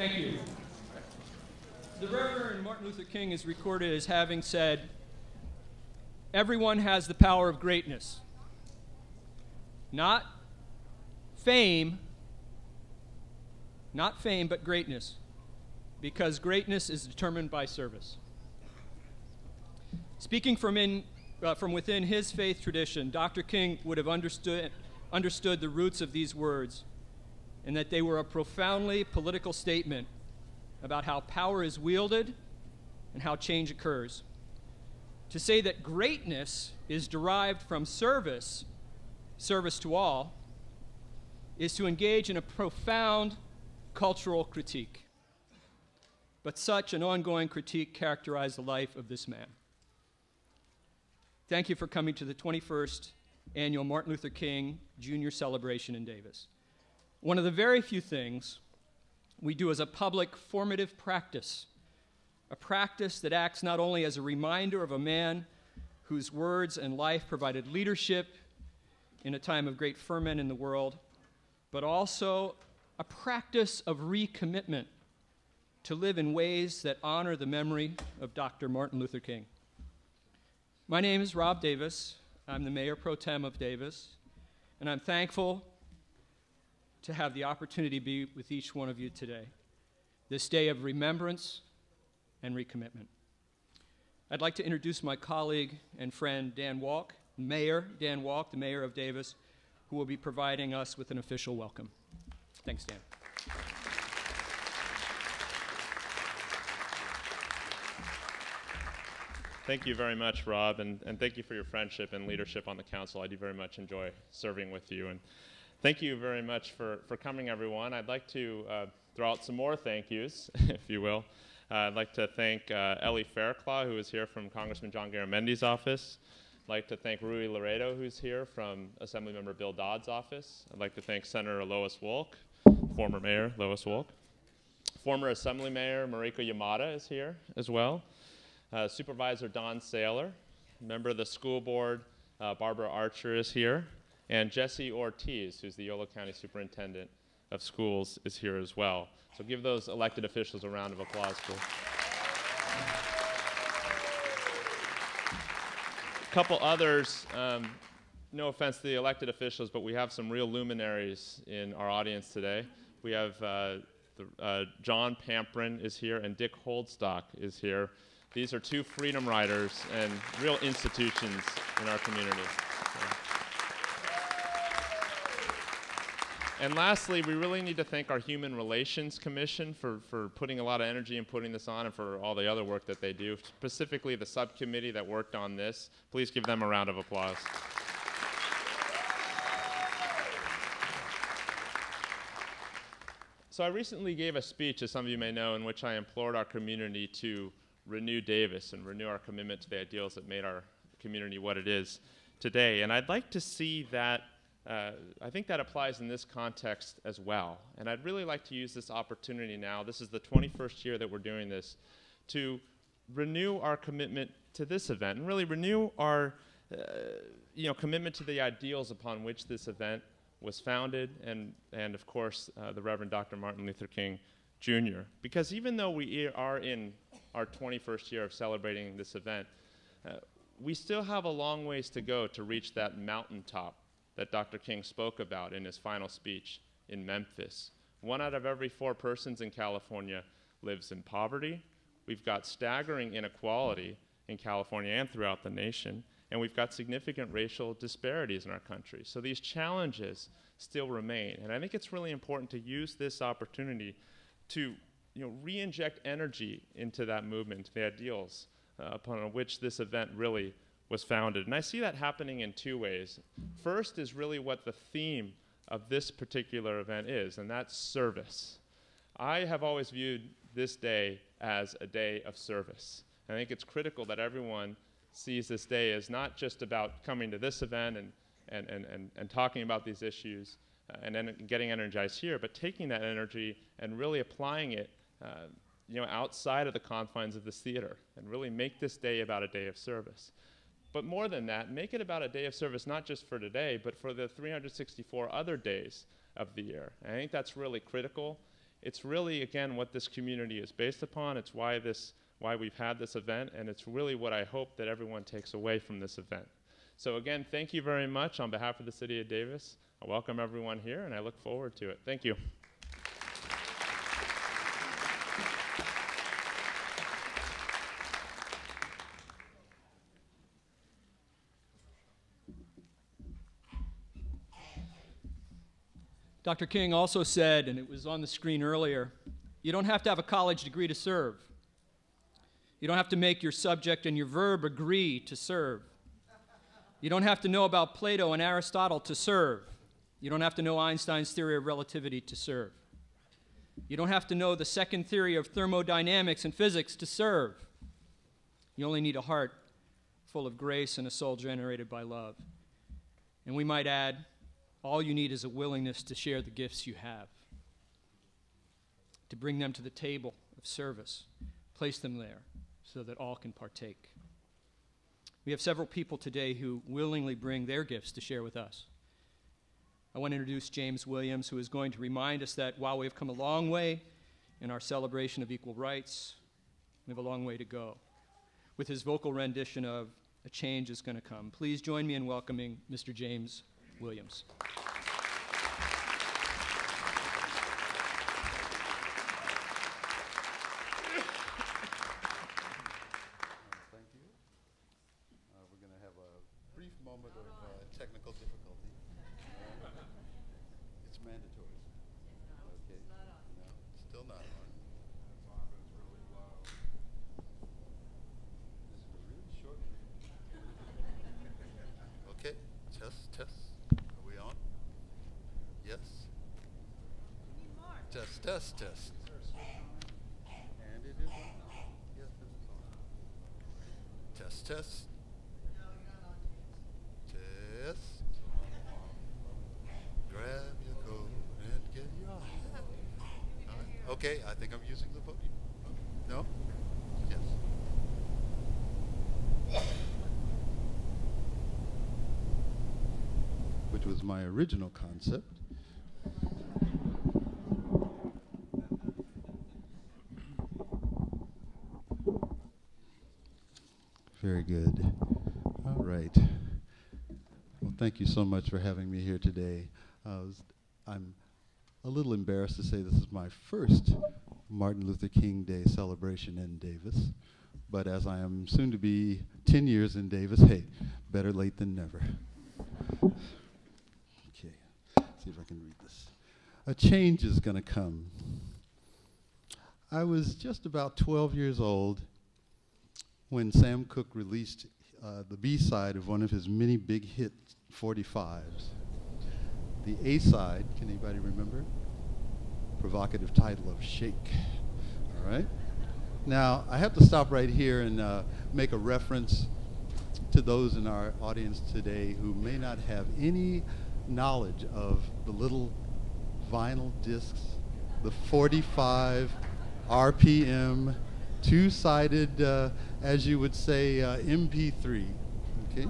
Thank you. The Reverend Martin Luther King is recorded as having said, Everyone has the power of greatness. Not fame, not fame, but greatness, because greatness is determined by service. Speaking from, in, uh, from within his faith tradition, Dr. King would have understood, understood the roots of these words and that they were a profoundly political statement about how power is wielded and how change occurs. To say that greatness is derived from service, service to all, is to engage in a profound cultural critique. But such an ongoing critique characterized the life of this man. Thank you for coming to the 21st annual Martin Luther King Jr. celebration in Davis. One of the very few things we do as a public formative practice, a practice that acts not only as a reminder of a man whose words and life provided leadership in a time of great ferment in the world, but also a practice of recommitment to live in ways that honor the memory of Dr. Martin Luther King. My name is Rob Davis. I'm the Mayor Pro Tem of Davis, and I'm thankful to have the opportunity to be with each one of you today, this day of remembrance and recommitment. I'd like to introduce my colleague and friend Dan Wolk, Mayor Dan Wolk, the Mayor of Davis, who will be providing us with an official welcome. Thanks, Dan. Thank you very much, Rob, and, and thank you for your friendship and leadership on the council. I do very much enjoy serving with you. And thank you very much for, for coming, everyone. I'd like to uh, throw out some more thank yous, if you will. Uh, I'd like to thank uh, Ellie Fairclough, who is here from Congressman John Garamendi's office. I'd like to thank Ruy Laredo, who's here from Assemblymember Bill Dodd's office. I'd like to thank Senator Lois Wolk, former Mayor Lois Wolk. Former Assembly Mayor Mariko Yamada is here as well. Uh, Supervisor Don Saylor, member of the school board, uh, Barbara Archer is here, and Jesse Ortiz, who's the Yolo County Superintendent of Schools, is here as well. So give those elected officials a round of applause, please. A couple others, um, no offense to the elected officials, but we have some real luminaries in our audience today. We have uh, the, uh, John Pamprin is here, and Dick Holdstock is here. These are two freedom riders and real institutions in our community. And lastly, we really need to thank our Human Relations Commission for, for putting a lot of energy and putting this on and for all the other work that they do, specifically the subcommittee that worked on this. Please give them a round of applause. So I recently gave a speech, as some of you may know, in which I implored our community to renew Davis and renew our commitment to the ideals that made our community what it is today. And I'd like to see that, uh, I think that applies in this context as well. And I'd really like to use this opportunity now, this is the 21st year that we're doing this, to renew our commitment to this event and really renew our uh, you know, commitment to the ideals upon which this event was founded and, and of course, uh, the Reverend Dr. Martin Luther King Jr. Because even though we are in our 21st year of celebrating this event, uh, we still have a long ways to go to reach that mountaintop that Dr. King spoke about in his final speech in Memphis. One out of every four persons in California lives in poverty. We've got staggering inequality in California and throughout the nation, and we've got significant racial disparities in our country. So these challenges still remain, and I think it's really important to use this opportunity to you know, re-inject energy into that movement, the ideals uh, upon which this event really was founded. And I see that happening in two ways. First is really what the theme of this particular event is, and that's service. I have always viewed this day as a day of service. I think it's critical that everyone sees this day as not just about coming to this event and, and, and, and, and talking about these issues uh, and en getting energized here, but taking that energy and really applying it uh, you know, outside of the confines of this theater and really make this day about a day of service. But more than that, make it about a day of service not just for today, but for the 364 other days of the year. And I think that's really critical it's really, again, what this community is based upon. It's why, this, why we've had this event, and it's really what I hope that everyone takes away from this event. So again, thank you very much on behalf of the City of Davis. I welcome everyone here, and I look forward to it. Thank you. Dr. King also said, and it was on the screen earlier, you don't have to have a college degree to serve. You don't have to make your subject and your verb agree to serve. You don't have to know about Plato and Aristotle to serve. You don't have to know Einstein's theory of relativity to serve. You don't have to know the second theory of thermodynamics and physics to serve. You only need a heart full of grace and a soul generated by love. And we might add, all you need is a willingness to share the gifts you have, to bring them to the table of service, place them there so that all can partake. We have several people today who willingly bring their gifts to share with us. I want to introduce James Williams, who is going to remind us that while we have come a long way in our celebration of equal rights, we have a long way to go. With his vocal rendition of A Change is Going to Come, please join me in welcoming Mr. James Williams. Thank you. Uh, We're going to have a brief moment of uh, technical difficulty. It's mandatory. Okay. No, it's still not on. This is really short. Okay, test, test. Are we on? Yes? Test, test, test. Test, test. Grab your coat and get your hat. Right. Okay, I think I'm using the podium. No? Yes. Which was my original concept. Very good. All right. Well, thank you so much for having me here today. Uh, I'm a little embarrassed to say this is my first Martin Luther King Day celebration in Davis, but as I am soon to be 10 years in Davis, hey, better late than never. Okay, see if I can read this. A change is going to come. I was just about 12 years old when Sam Cooke released uh, the B side of one of his many big hit 45s. The A side, can anybody remember? Provocative title of Shake. All right? Now, I have to stop right here and uh, make a reference to those in our audience today who may not have any knowledge of the little vinyl discs, the 45 RPM, two sided, uh, as you would say, uh, MP3. Okay?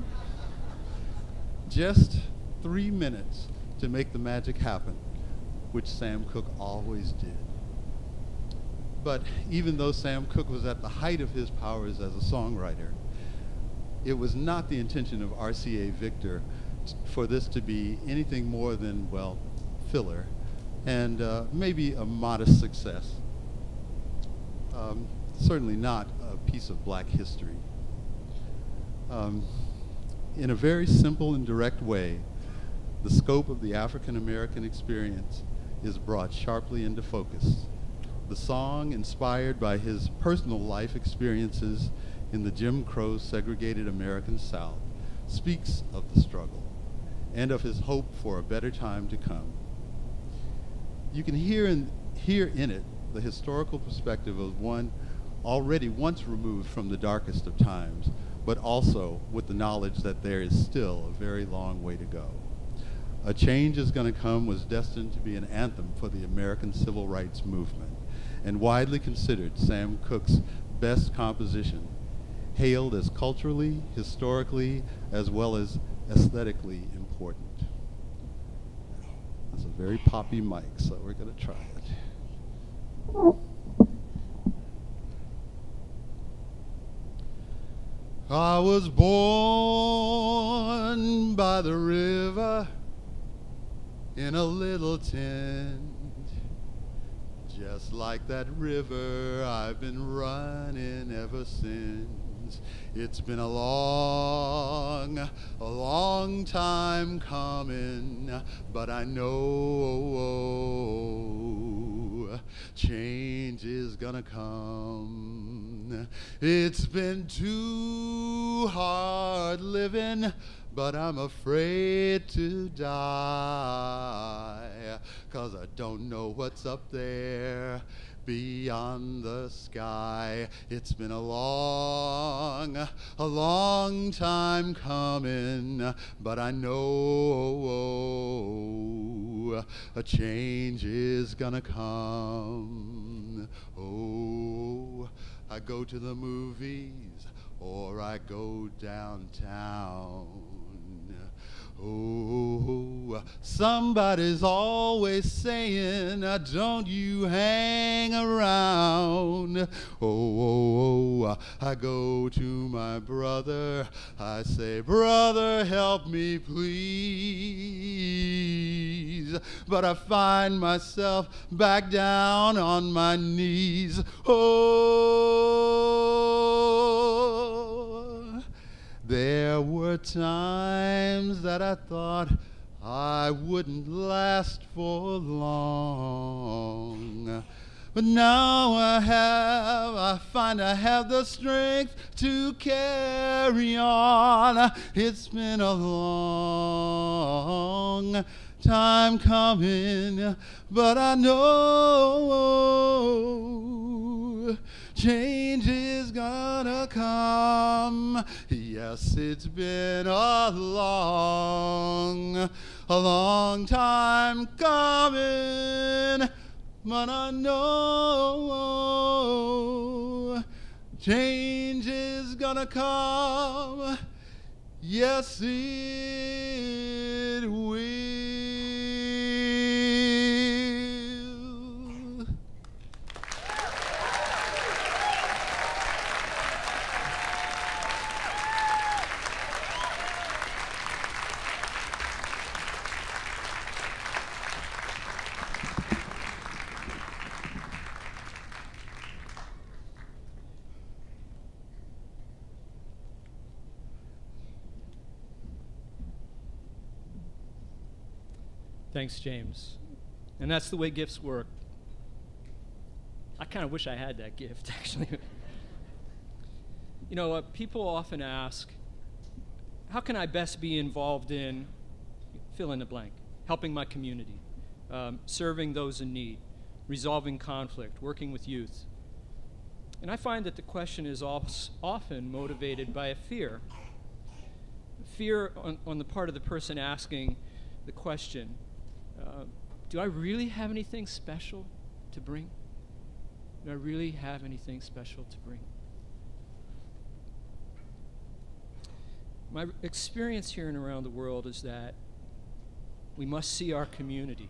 Just three minutes to make the magic happen, which Sam Cooke always did. But even though Sam Cooke was at the height of his powers as a songwriter, it was not the intention of RCA Victor for this to be anything more than, well, filler and uh, maybe a modest success. Um, certainly not a piece of black history. Um, in a very simple and direct way, the scope of the African American experience is brought sharply into focus. The song, inspired by his personal life experiences in the Jim Crow segregated American South, speaks of the struggle and of his hope for a better time to come. You can hear in, hear in it the historical perspective of one already once removed from the darkest of times, but also with the knowledge that there is still a very long way to go. A Change is Going to Come was destined to be an anthem for the American civil rights movement and widely considered Sam Cooke's best composition, hailed as culturally, historically, as well as aesthetically important. That's a very poppy mic, so we're going to try it. I was born by the river in a little tent. Just like that river, I've been running ever since. It's been a long, a long time coming, but I know change is gonna come. It's been too hard living, but I'm afraid to die. Cause I don't know what's up there beyond the sky. It's been a long, a long time coming, but I know a change is gonna come. Oh, I go to the movies or I go downtown. Oh, somebody's always saying, don't you hang around. Oh, oh, oh, I go to my brother. I say, brother, help me, please. But I find myself back down on my knees. Oh, there were times that I thought I wouldn't last for long. But now I have, I find I have the strength to carry on. It's been a long time coming, but I know change is gonna come. Yes, it's been a long, a long time coming, but I know change is gonna come. Yes, it will. Thanks, James. And that's the way gifts work. I kind of wish I had that gift, actually. you know, uh, people often ask, how can I best be involved in fill in the blank, helping my community, um, serving those in need, resolving conflict, working with youth? And I find that the question is often motivated by a fear. Fear on, on the part of the person asking the question uh, do I really have anything special to bring? Do I really have anything special to bring? My experience here and around the world is that we must see our community.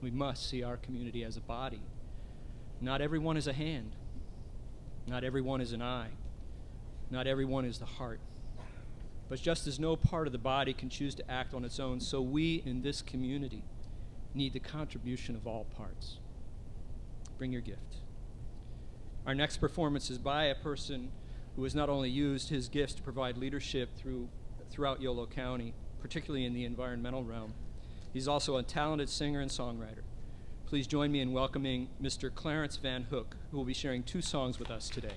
We must see our community as a body. Not everyone is a hand. Not everyone is an eye. Not everyone is the heart. But just as no part of the body can choose to act on its own, so we in this community need the contribution of all parts. Bring your gift. Our next performance is by a person who has not only used his gifts to provide leadership through, throughout Yolo County, particularly in the environmental realm, he's also a talented singer and songwriter. Please join me in welcoming Mr. Clarence Van Hook, who will be sharing two songs with us today.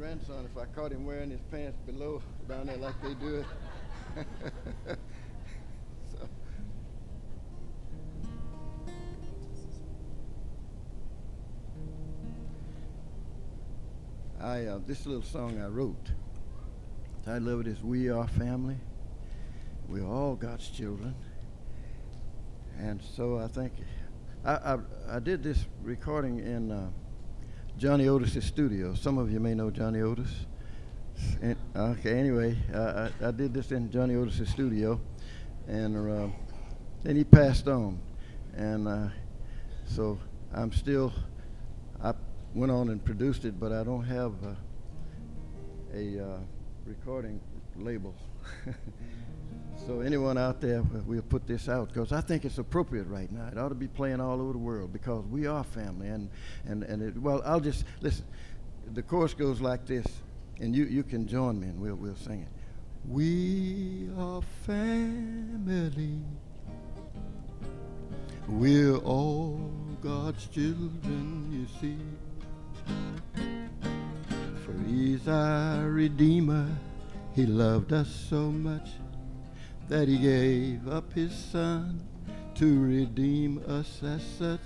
Grandson if I caught him wearing his pants below down there like they do it. so. I uh, this little song I wrote. Title of it is "We Are Family." we're all God's children. And so I think I, I, I did this recording in uh, Johnny Otis' studio. Some of you may know Johnny Otis. And, okay, anyway, uh, I, I did this in Johnny Otis' studio, and uh, then he passed on. And uh, so I'm still, I went on and produced it, but I don't have uh, a uh, recording label. so anyone out there, we'll put this out because I think it's appropriate right now. It ought to be playing all over the world because we are family. And and and it, well, I'll just listen. The chorus goes like this, and you you can join me and we'll we'll sing it. We are family. We're all God's children, you see. For He's our Redeemer. He loved us so much that He gave up His Son to redeem us as such.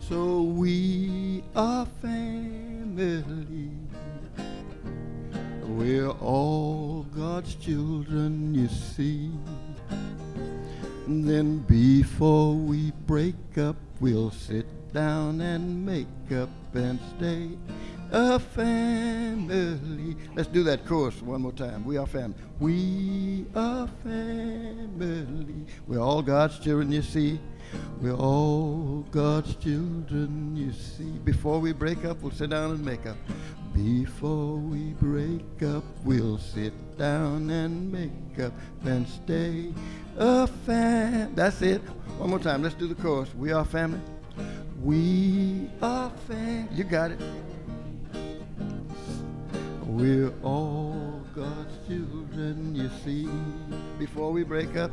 So we are family. We're all God's children, you see. And then before we break up, we'll sit down and make up and stay a family. Let's do that chorus one more time. We are family. We are family. We're all God's children, you see. We're all God's children, you see. Before we break up, we'll sit down and make up. Before we break up, we'll sit down and make up and stay a fam. That's it. One more time. Let's do the chorus. We are family. We are family. You got it. We're all God's children, you see. Before we break up,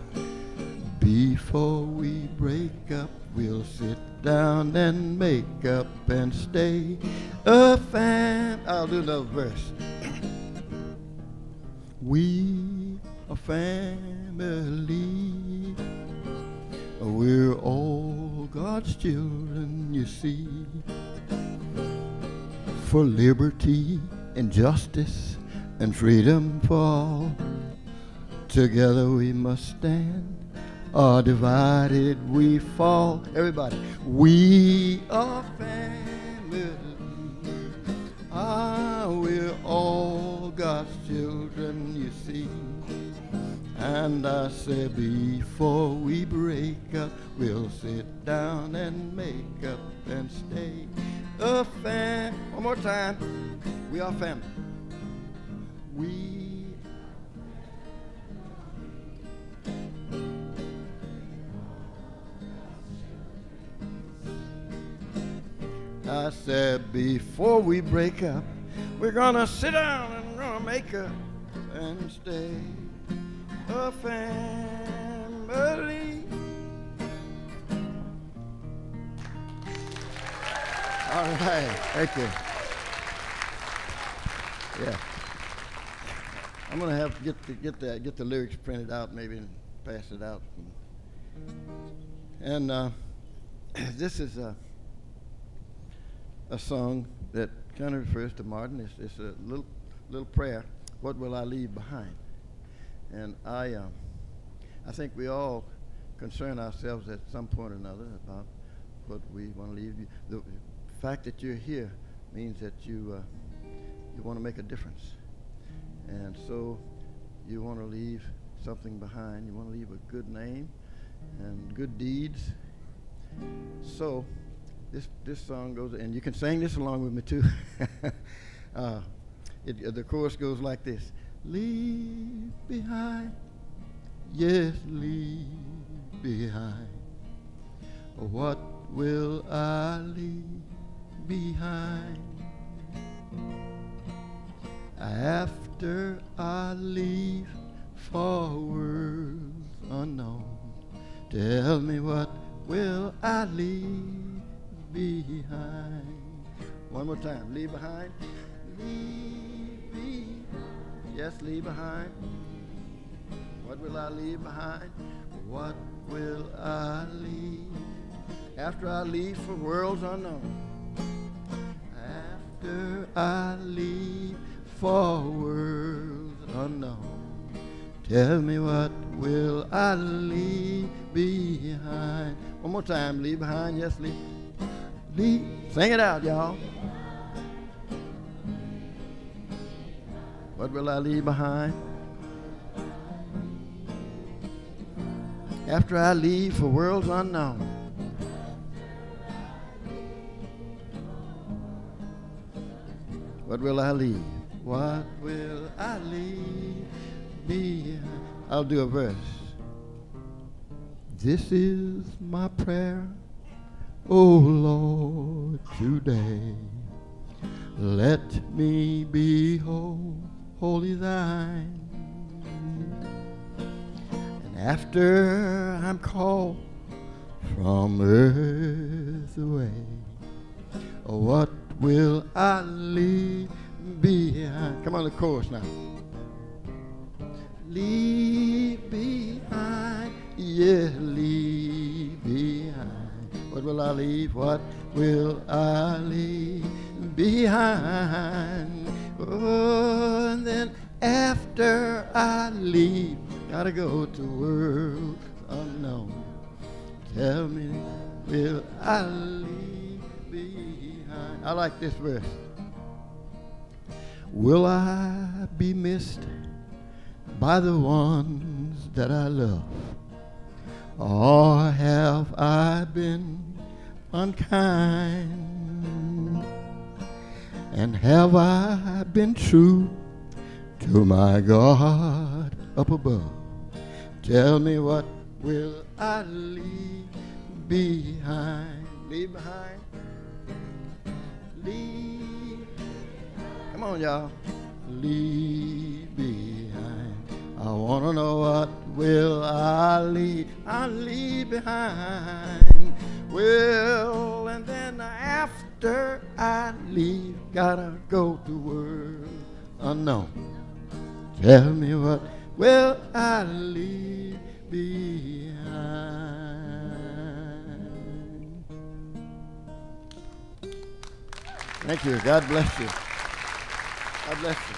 before we break up, we'll sit down and make up and stay a fam. I'll do another verse. we are family. We're all God's children, you see. For liberty and justice and freedom for all, together we must stand. Are divided we fall. Everybody, we are family. Ah, we're all God's children, you see. And I say before we break up, we'll sit down and make up and stay a fam. One more time. We are family. We I said before we break up, we're gonna sit down and gonna make up and stay a family. All right, thank you. Yeah, I'm gonna have to get the, get that get the lyrics printed out, maybe and pass it out. And uh, this is a a song that kind of refers to Martin. It's, it's a little little prayer. What will I leave behind? And I, um, I think we all concern ourselves at some point or another about what we want to leave. The fact that you're here means that you uh, you want to make a difference, and so you want to leave something behind. You want to leave a good name and good deeds. So this this song goes, and you can sing this along with me too. uh, it, the chorus goes like this: Leave behind, yes, leave behind. What will I leave behind? After I leave for worlds unknown, tell me what will I leave behind? One more time. Leave behind. Leave behind. Yes, leave behind. What will I leave behind? What will I leave? After I leave for worlds unknown. After I leave for worlds unknown. Tell me what will I leave behind? One more time, leave behind, yes, leave. Leave. Sing it out, y'all. What will I leave behind? After I leave for worlds unknown. What will I leave? What will I leave behind? I'll do a verse. This is my prayer, oh Lord, today. Let me be whole, wholly thine. And after I'm called from earth away, what will I leave behind? Come on, the chorus now. Leave behind, yeah, leave behind. What will I leave? What will I leave behind? Oh, and then after I leave, gotta go to world unknown. Tell me, will I leave behind? I like this verse. Will I be missed by the ones that I love? Or have I been unkind? And have I been true to my God up above? Tell me what will I leave behind? Leave behind? Leave. Come on, y'all. Leave behind. I want to know what will I leave? I leave behind. Well, and then after I leave, gotta go to world unknown. Tell me what will I leave behind? Thank you. God bless you. God bless you.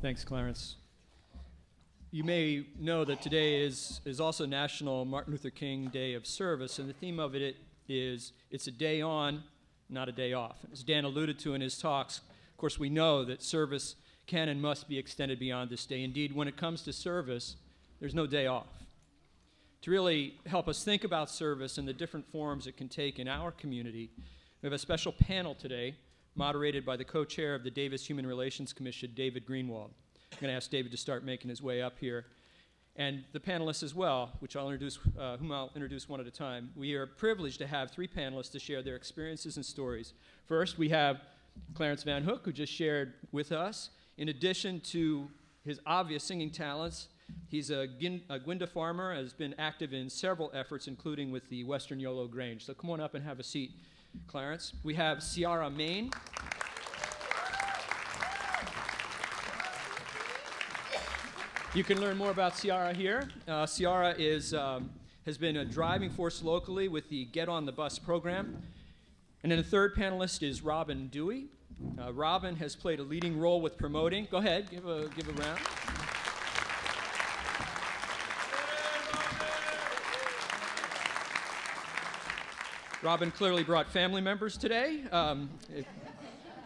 Thanks, Clarence. You may know that today is, is also National Martin Luther King Day of Service, and the theme of it is it's a day on, not a day off. As Dan alluded to in his talks, of course, we know that service can and must be extended beyond this day. Indeed, when it comes to service, there's no day off. To really help us think about service and the different forms it can take in our community, we have a special panel today moderated by the co-chair of the Davis Human Relations Commission, David Greenwald. I'm going to ask David to start making his way up here. And the panelists as well, which I'll introduce, uh, whom I'll introduce one at a time. We are privileged to have three panelists to share their experiences and stories. First, we have Clarence Van Hook, who just shared with us. In addition to his obvious singing talents, he's a, Gin- a Guinda farmer, has been active in several efforts, including with the Western Yolo Grange. So come on up and have a seat, Clarence. We have Ciara Main. You can learn more about Ciara here. Uh, Ciara is, um, has been a driving force locally with the Get on the Bus program. And then the third panelist is Robin Dewey. Uh, Robin has played a leading role with promoting. Go ahead, give a, give a round. Robin clearly brought family members today. Um,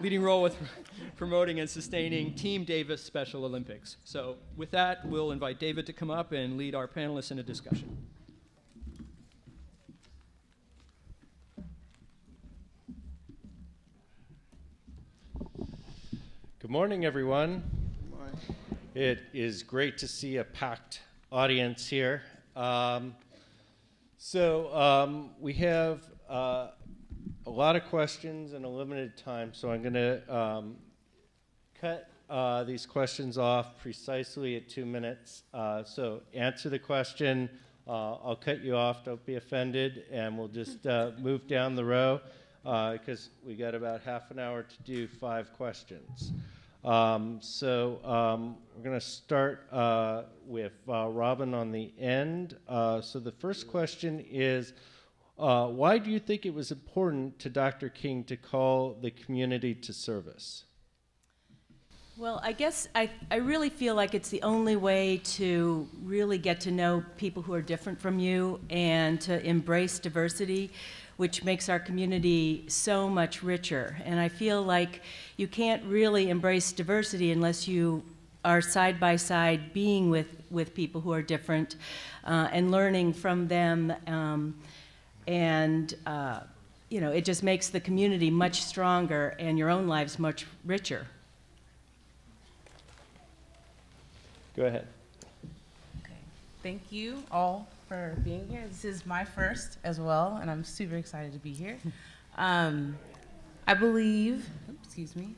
leading role with promoting and sustaining Team Davis Special Olympics. So, with that, we'll invite David to come up and lead our panelists in a discussion. Good morning, everyone. It is great to see a packed audience here. Um, so, um, we have uh, a lot of questions and a limited time, so I'm going to um, cut uh, these questions off precisely at two minutes. Uh, so answer the question. Uh, I'll cut you off. Don't be offended, and we'll just uh, move down the row because we got about half an hour to do five questions. Um, so um, we're going to start uh, with uh, Robin on the end. so the first question is Uh, why do you think it was important to Dr. King to call the community to service? Well, I guess I, I really feel like it's the only way to really get to know people who are different from you and to embrace diversity, which makes our community so much richer. And I feel like you can't really embrace diversity unless you are side by side being with, with people who are different uh, and learning from them. Um, and, uh, you know, it just makes the community much stronger and your own lives much richer. Go ahead. Okay. Thank you all for being here. This is my first as well, and I'm super excited to be here. Um, I believe, excuse me,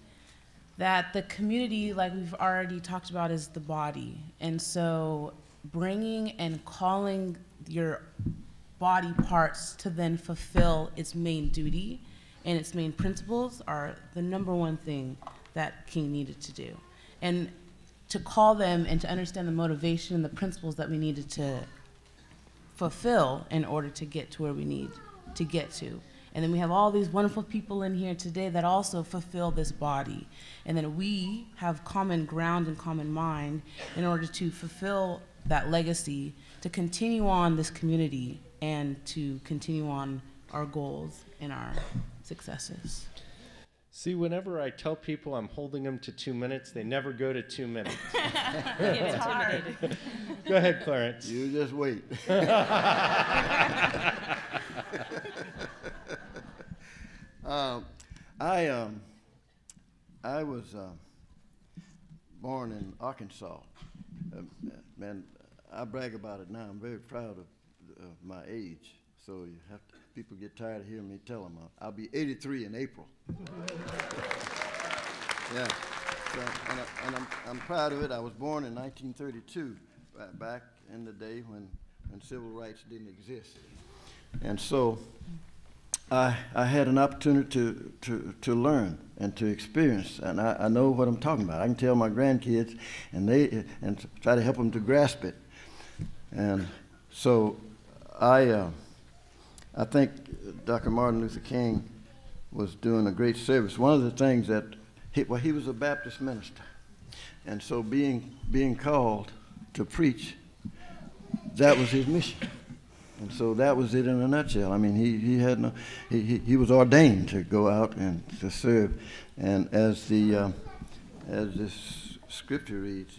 that the community, like we've already talked about, is the body. And so bringing and calling your body parts to then fulfill its main duty and its main principles are the number one thing that King needed to do. And to call them and to understand the motivation and the principles that we needed to fulfill in order to get to where we need to get to. And then we have all these wonderful people in here today that also fulfill this body. And then we have common ground and common mind in order to fulfill that legacy, to continue on this community, and to continue on our goals and our successes. See, whenever I tell people I'm holding them to two minutes, they never go to two minutes. Get intimidated. go ahead, Clarence. You just wait. um, I um, I was uh, born in Arkansas. Uh, man, I brag about it now. I'm very proud of, of my age. So you have to, people get tired of hearing me tell them. I'll, uh, I'll be 83 in April. yeah. So, and, I, and I'm, I'm proud of it. I was born in 1932, back in the day when, when civil rights didn't exist. And so I, I had an opportunity to, to, to learn and to experience, and I, I know what I'm talking about. I can tell my grandkids, and they and try to help them to grasp it. And so I, uh, I think Dr. Martin Luther King was doing a great service. One of the things that, he, well, he was a Baptist minister. And so being, being called to preach, that was his mission. And so that was it in a nutshell. I mean, he, he had no, he, he, was ordained to go out and to serve. And as the, uh, as this scripture reads,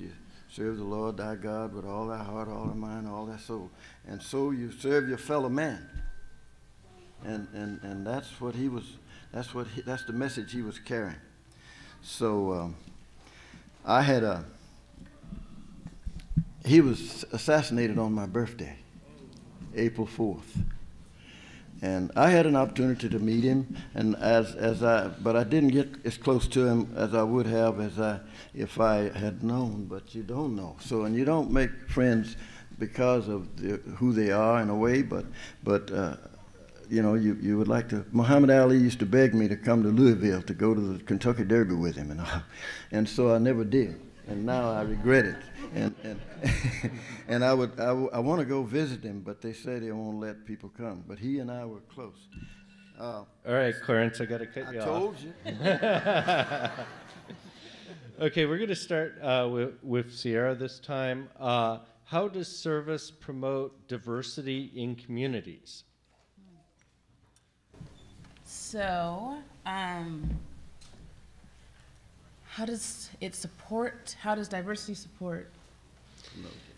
serve the Lord thy God with all thy heart, all thy mind, all thy soul. And so you serve your fellow man. And, and, and that's what he was, that's what he, that's the message he was carrying. So um, I had a, he was assassinated on my birthday, April 4th. And I had an opportunity to meet him, and as, as I, but I didn't get as close to him as I would have as I, if I had known, but you don't know. So, and you don't make friends because of the, who they are in a way, but, but uh, you know, you, you would like to. Muhammad Ali used to beg me to come to Louisville to go to the Kentucky Derby with him, and, I, and so I never did. And now I regret it. And, and, and I, would, I, I want to go visit him, but they say they won't let people come. But he and I were close. Uh, All right, Clarence, I got to cut I you told you. okay, we're going to start uh, with, with Ciara this time. Uh, how does service promote diversity in communities? So, um, how does it support? How does diversity support?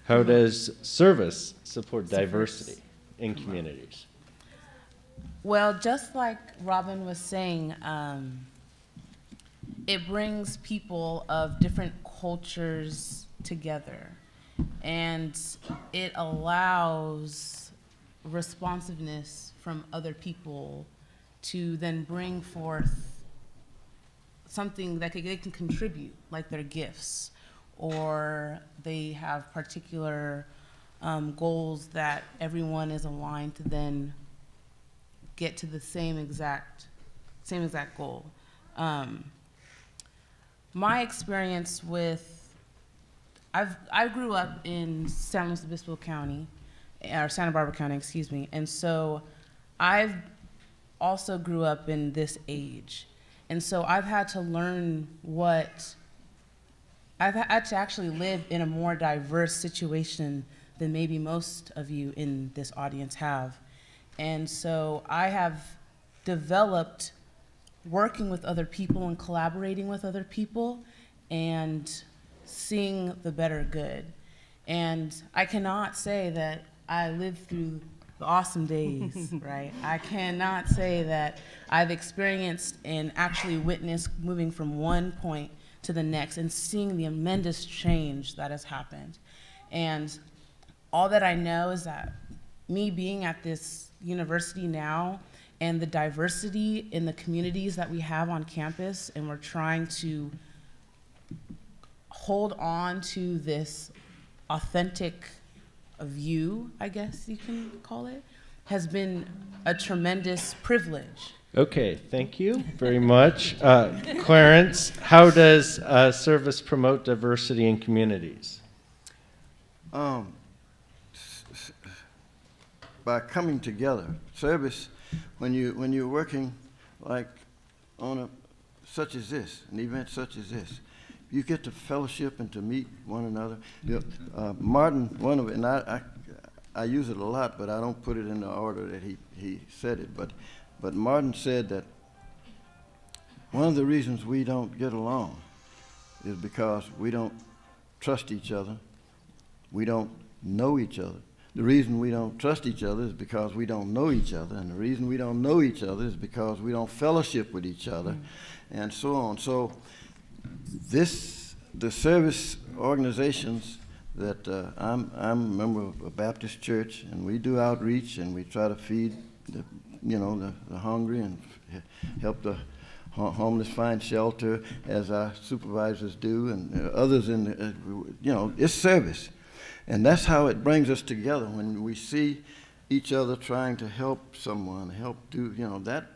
How does service support Service. diversity in communities? Well, just like Robin was saying, um, it brings people of different cultures together, and it allows responsiveness from other people to then bring forth something that they can contribute, like their gifts, or they have particular um, goals that everyone is aligned to then get to the same exact same exact goal. Um, my experience with I've I grew up in San Luis Obispo County, or Santa Barbara County, excuse me, and so I've also grew up in this age. And so I've had to learn what, I've had to actually live in a more diverse situation than maybe most of you in this audience have. And so I have developed working with other people and collaborating with other people and seeing the better good. And I cannot say that I lived through the awesome days, right? I cannot say that I've experienced and actually witnessed moving from one point to the next and seeing the tremendous change that has happened. And all that I know is that me being at this university now and the diversity in the communities that we have on campus, and we're trying to hold on to this authentic view, I guess you can call it, has been a tremendous privilege. Okay, thank you very much. Uh, Clarence, how does uh, service promote diversity in communities? Um, by coming together. Service, when you when you're working like on a such as this, an event such as this, you get to fellowship and to meet one another. Know, uh, Martin, one of it, and I, I, I use it a lot, but I don't put it in the order that he, he said it. But, but Martin said that one of the reasons we don't get along is because we don't trust each other, we don't know each other. The reason we don't trust each other is because we don't know each other, and the reason we don't know each other is because we don't fellowship with each other, mm. and so on. So this, the service organizations that uh, I'm, I'm a member of a Baptist church, and we do outreach and we try to feed the, you know, the, the hungry and help the homeless find shelter as our supervisors do and others in the, uh, you know, it's service. And that's how it brings us together when we see each other trying to help someone, help do, you know, that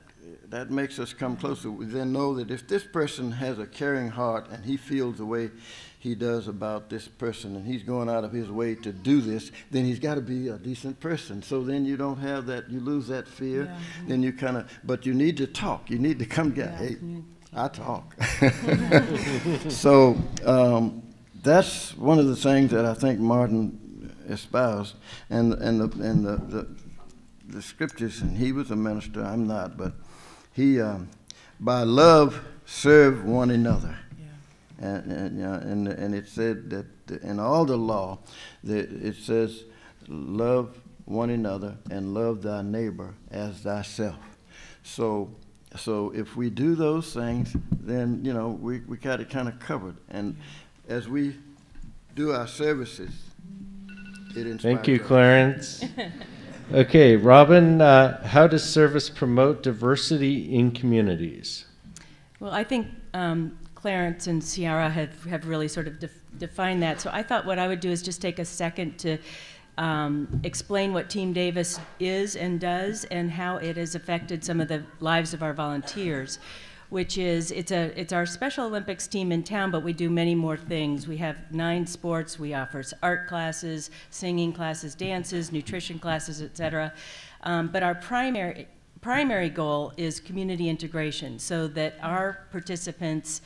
that makes us come closer. We then know that if this person has a caring heart and he feels the way he does about this person and he's going out of his way to do this, then he's got to be a decent person. So then you don't have that, you lose that fear. Yeah. Then you kind of, but you need to talk. You need to come get, yeah. hey, I talk. so um, that's one of the things that I think Martin espoused. And, and, the, and the, the, the scriptures, and he was a minister, I'm not, but he, um, by love, serve one another. Yeah. And, and, and, and it said that in all the law, that it says, love one another and love thy neighbor as thyself. So, so if we do those things, then, you know, we, we got it kind of covered. And as we do our services, it inspires Thank you, Clarence. Okay, Robin, uh, how does service promote diversity in communities? Well, I think um, Clarence and Ciara have, have really sort of def defined that. So I thought what I would do is just take a second to um, explain what Team Davis is and does and how it has affected some of the lives of our volunteers which is it's a it's our Special Olympics team in town, but we do many more things. We have nine sports. We offer art classes, singing classes, dances, nutrition classes, etc. Um, but our primary primary goal is community integration, so that our participants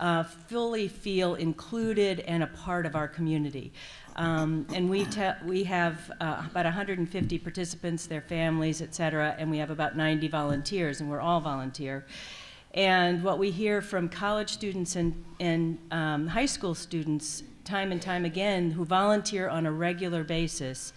uh, fully feel included and a part of our community. Um, and we, we have uh, about 150 participants, their families, et cetera, and we have about 90 volunteers, and we're all volunteer. And what we hear from college students and, and um, high school students time and time again who volunteer on a regular basis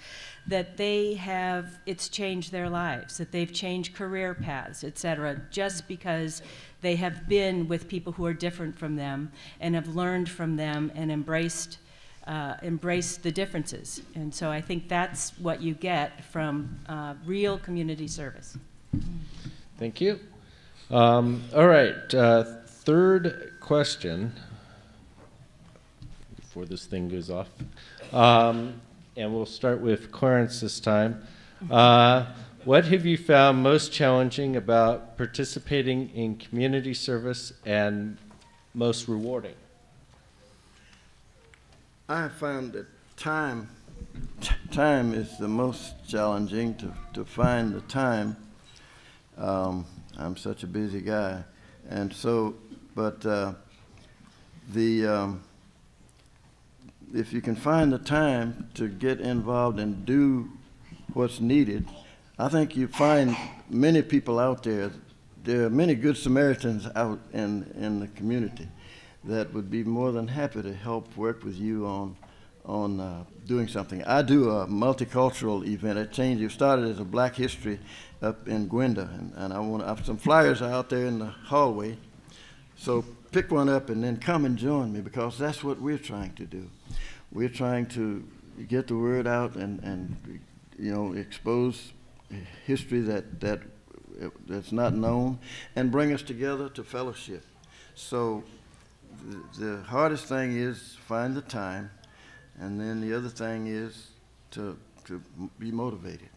that they have it's changed their lives that they've changed career paths et cetera just because they have been with people who are different from them and have learned from them and embraced uh, embraced the differences. And so i think that's what you get from uh, real community service. Thank you um, all right, uh, third question before this thing goes off. Um, and we'll start with Clarence this time. Uh, what have you found most challenging about participating in community service and most rewarding? I found that time, time is the most challenging to, to find the time Um, I'm such a busy guy. And so, but uh, the, um, if you can find the time to get involved and do what's needed, I think you find many people out there. There are many good Samaritans out in, in the community that would be more than happy to help work with you on on uh, doing something. I do a multicultural event. It changed. It started as a Black History up in Guinda, and, and I want have some flyers out there in the hallway. So pick one up and then come and join me because that's what we're trying to do. We're trying to get the word out and, and you know expose history that that that's not known and bring us together to fellowship. So the, the hardest thing is find the time and then the other thing is to, to be motivated.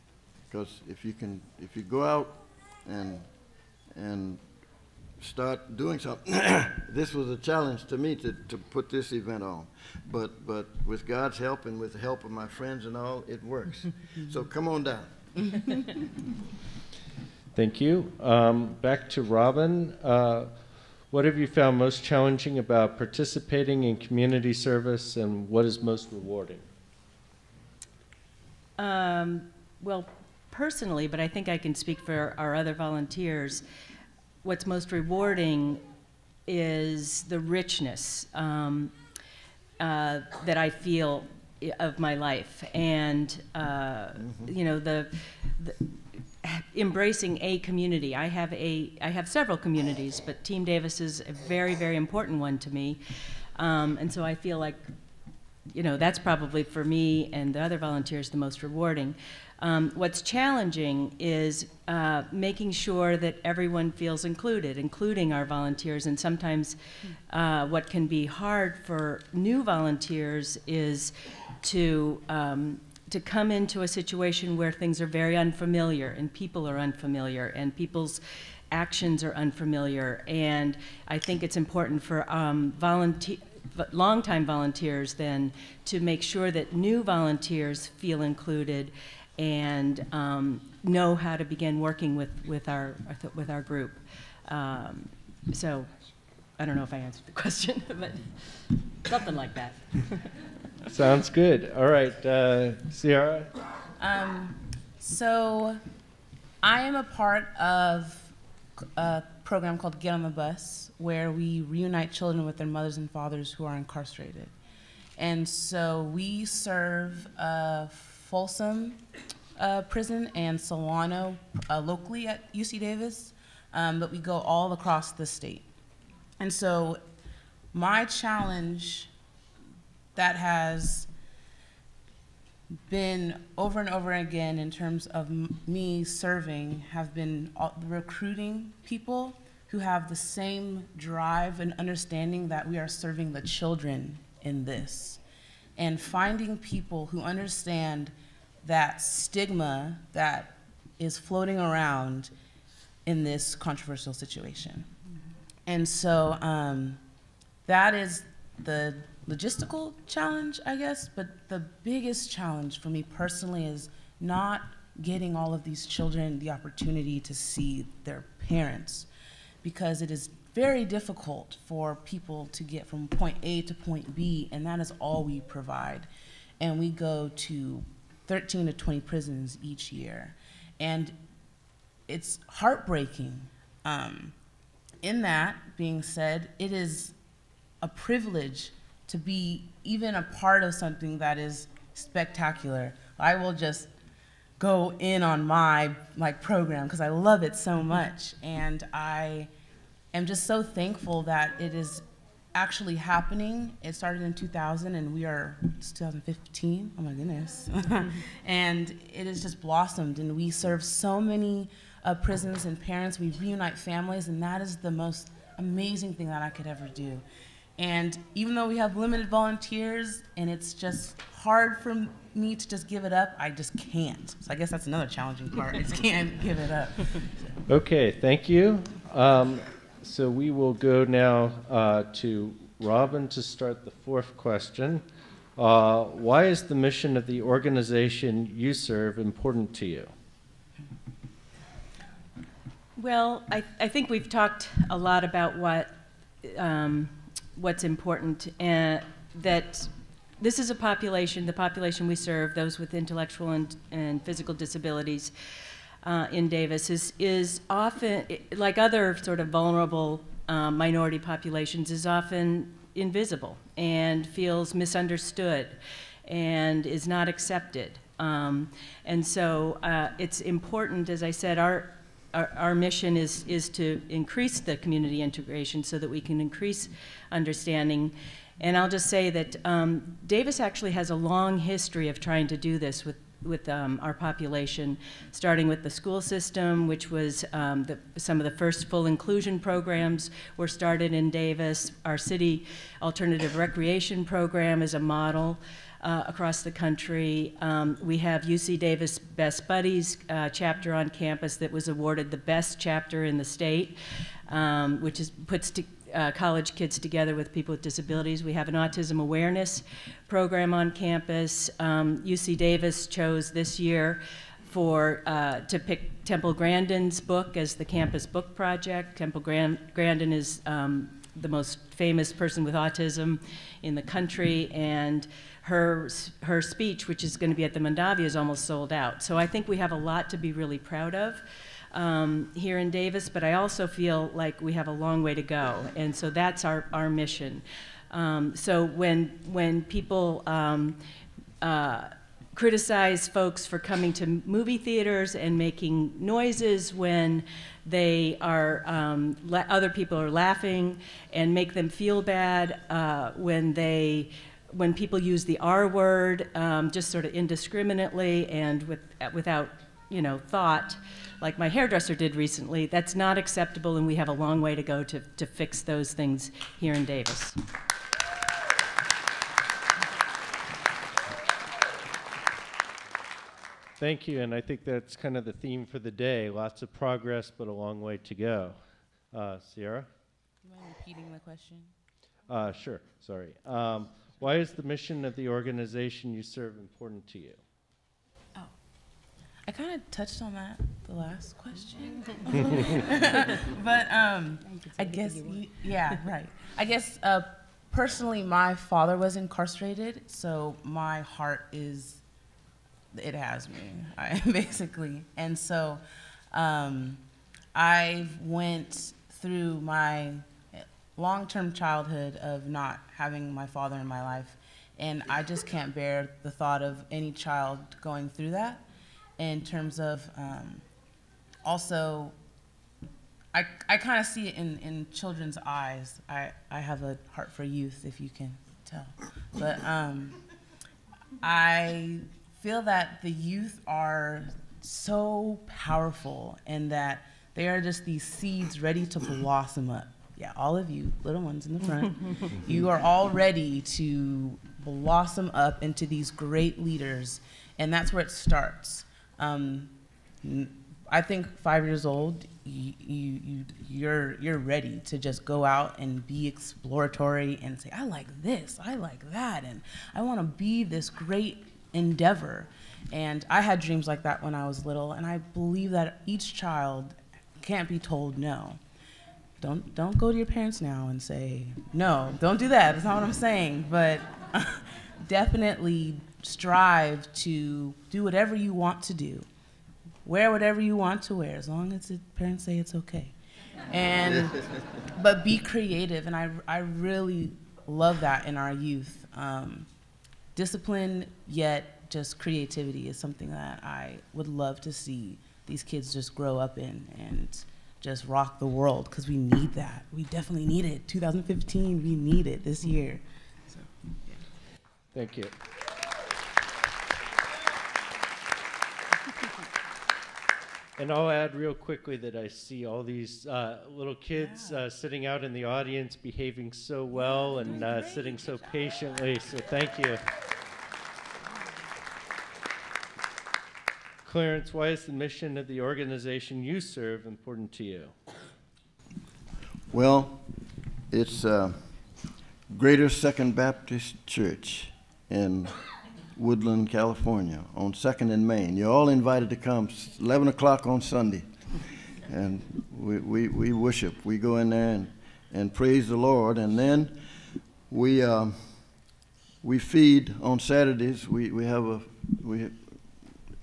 Because if you can, if you go out and, and start doing something, this was a challenge to me to, to put this event on. But, but with God's help and with the help of my friends and all, it works. so come on down. Thank you. Um, back to Robin. Uh, what have you found most challenging about participating in community service and what is most rewarding? Um, well, personally, but I think I can speak for our other volunteers, what's most rewarding is the richness um, uh, that I feel of my life. And, uh, mm-hmm. you know, the, the embracing a community. I have a I have several communities, but Team Davis is a very very important one to me, um, and so I feel like, you know, that's probably for me and the other volunteers the most rewarding. Um, what's challenging is uh, making sure that everyone feels included, including our volunteers. And sometimes, uh, what can be hard for new volunteers is to um, to come into a situation where things are very unfamiliar and people are unfamiliar and people's actions are unfamiliar. And I think it's important for um, volunteer, longtime volunteers then to make sure that new volunteers feel included and um, know how to begin working with, with, our, with our group. Um, so I don't know if I answered the question, but something like that. Sounds good. All right, uh, Ciara. Um, so, I am a part of a program called Get on the Bus, where we reunite children with their mothers and fathers who are incarcerated. And so we serve uh, Folsom uh, Prison and Solano uh, locally at UC Davis, um, but we go all across the state. And so my challenge that has been over and over again in terms of me serving have been recruiting people who have the same drive and understanding that we are serving the children in this and finding people who understand that stigma that is floating around in this controversial situation. And so um, that is the logistical challenge, I guess, but the biggest challenge for me personally is not getting all of these children the opportunity to see their parents because it is very difficult for people to get from point A to point B, and that is all we provide. And we go to 13 to 20 prisons each year. And it's heartbreaking. Um, in that being said, it is a privilege to be even a part of something that is spectacular. I will just go in on my like program because I love it so much and I am just so thankful that it is actually happening. It started in 2000 and we are 2015. Oh my goodness. and it has just blossomed and we serve so many uh, prisons and parents. We reunite families and that is the most amazing thing that I could ever do. And even though we have limited volunteers and it's just hard for me to just give it up, I just can't. So I guess that's another challenging part. I just can't give it up. Okay, thank you. Um, so we will go now uh, to Robin to start the fourth question. Uh, why is the mission of the organization you serve important to you? Well, I, I think we've talked a lot about what um, what's important, and that this is a population, the population we serve, those with intellectual and, and physical disabilities uh, in Davis, is, is often, like other sort of vulnerable um, minority populations, is often invisible and feels misunderstood and is not accepted. Um, and so uh, it's important, as I said, our, our, our, mission is, is to increase the community integration so that we can increase understanding. And I'll just say that um, Davis actually has a long history of trying to do this with with um, our population, starting with the school system, which was um, the, some of the first full inclusion programs were started in Davis. Our city alternative recreation program is a model. Uh, across the country. Um, we have UC Davis Best Buddies uh, chapter on campus that was awarded the best chapter in the state, um, which is, puts to, uh, college kids together with people with disabilities. We have an autism awareness program on campus. Um, UC Davis chose this year for uh, to pick Temple Grandin's book as the campus book project. Temple Grand- Grandin is um, the most famous person with autism in the country, and her her speech, which is going to be at the Mondavi, is almost sold out. So I think we have a lot to be really proud of um, here in Davis, but I also feel like we have a long way to go. And so that's our, our mission. Um, so when, when people um, uh, criticize folks for coming to movie theaters and making noises when they are um, other people are laughing and make them feel bad uh, when they when people use the R word um, just sort of indiscriminately and with, without you know thought like my hairdresser did recently, that's not acceptable, and we have a long way to go to, to fix those things here in Davis. Thank you, and I think that's kind of the theme for the day. Lots of progress, but a long way to go. Uh, Ciara? Do you mind repeating the question? Uh, sure, sorry. Um, why is the mission of the organization you serve important to you? Oh, I kind of touched on that the last question, but um, I guess yeah, right. I guess uh, personally, my father was incarcerated, so my heart is it has me I, basically, and so um, I went through my long-term childhood of not having my father in my life, and I just can't bear the thought of any child going through that in terms of um, also I, I kind of see it in, in children's eyes. I, I have a heart for youth, if you can tell. But um, I feel that the youth are so powerful and that they are just these seeds ready to blossom up. Yeah, all of you, little ones in the front, you are all ready to blossom up into these great leaders, and that's where it starts. Um, I think five years old, you, you, you're, you're ready to just go out and be exploratory and say, I like this, I like that, and I want to be this great endeavor. And I had dreams like that when I was little, and I believe that each child can't be told no. Don't, don't go to your parents now and say, no, don't do that. That's not what I'm saying. But definitely strive to do whatever you want to do, wear whatever you want to wear, as long as the parents say it's okay. And, but be creative, and I, I really love that in our youth. Um, discipline, yet just creativity is something that I would love to see these kids just grow up in and just rock the world because we need that. We definitely need it. 2015, we need it this year. So, yeah. Thank you. And I'll add real quickly that I see all these uh, little kids yeah. uh, sitting out in the audience behaving so well and uh, sitting so patiently. So thank you. Clarence, why is the mission of the organization you serve important to you? Well, it's uh, Greater Second Baptist Church in Woodland, California, on 2nd and Main. You're all invited to come, 11 o'clock on Sunday. and we, we, we worship. We go in there and, and praise the Lord, and then we um, we feed on Saturdays. We, we have a we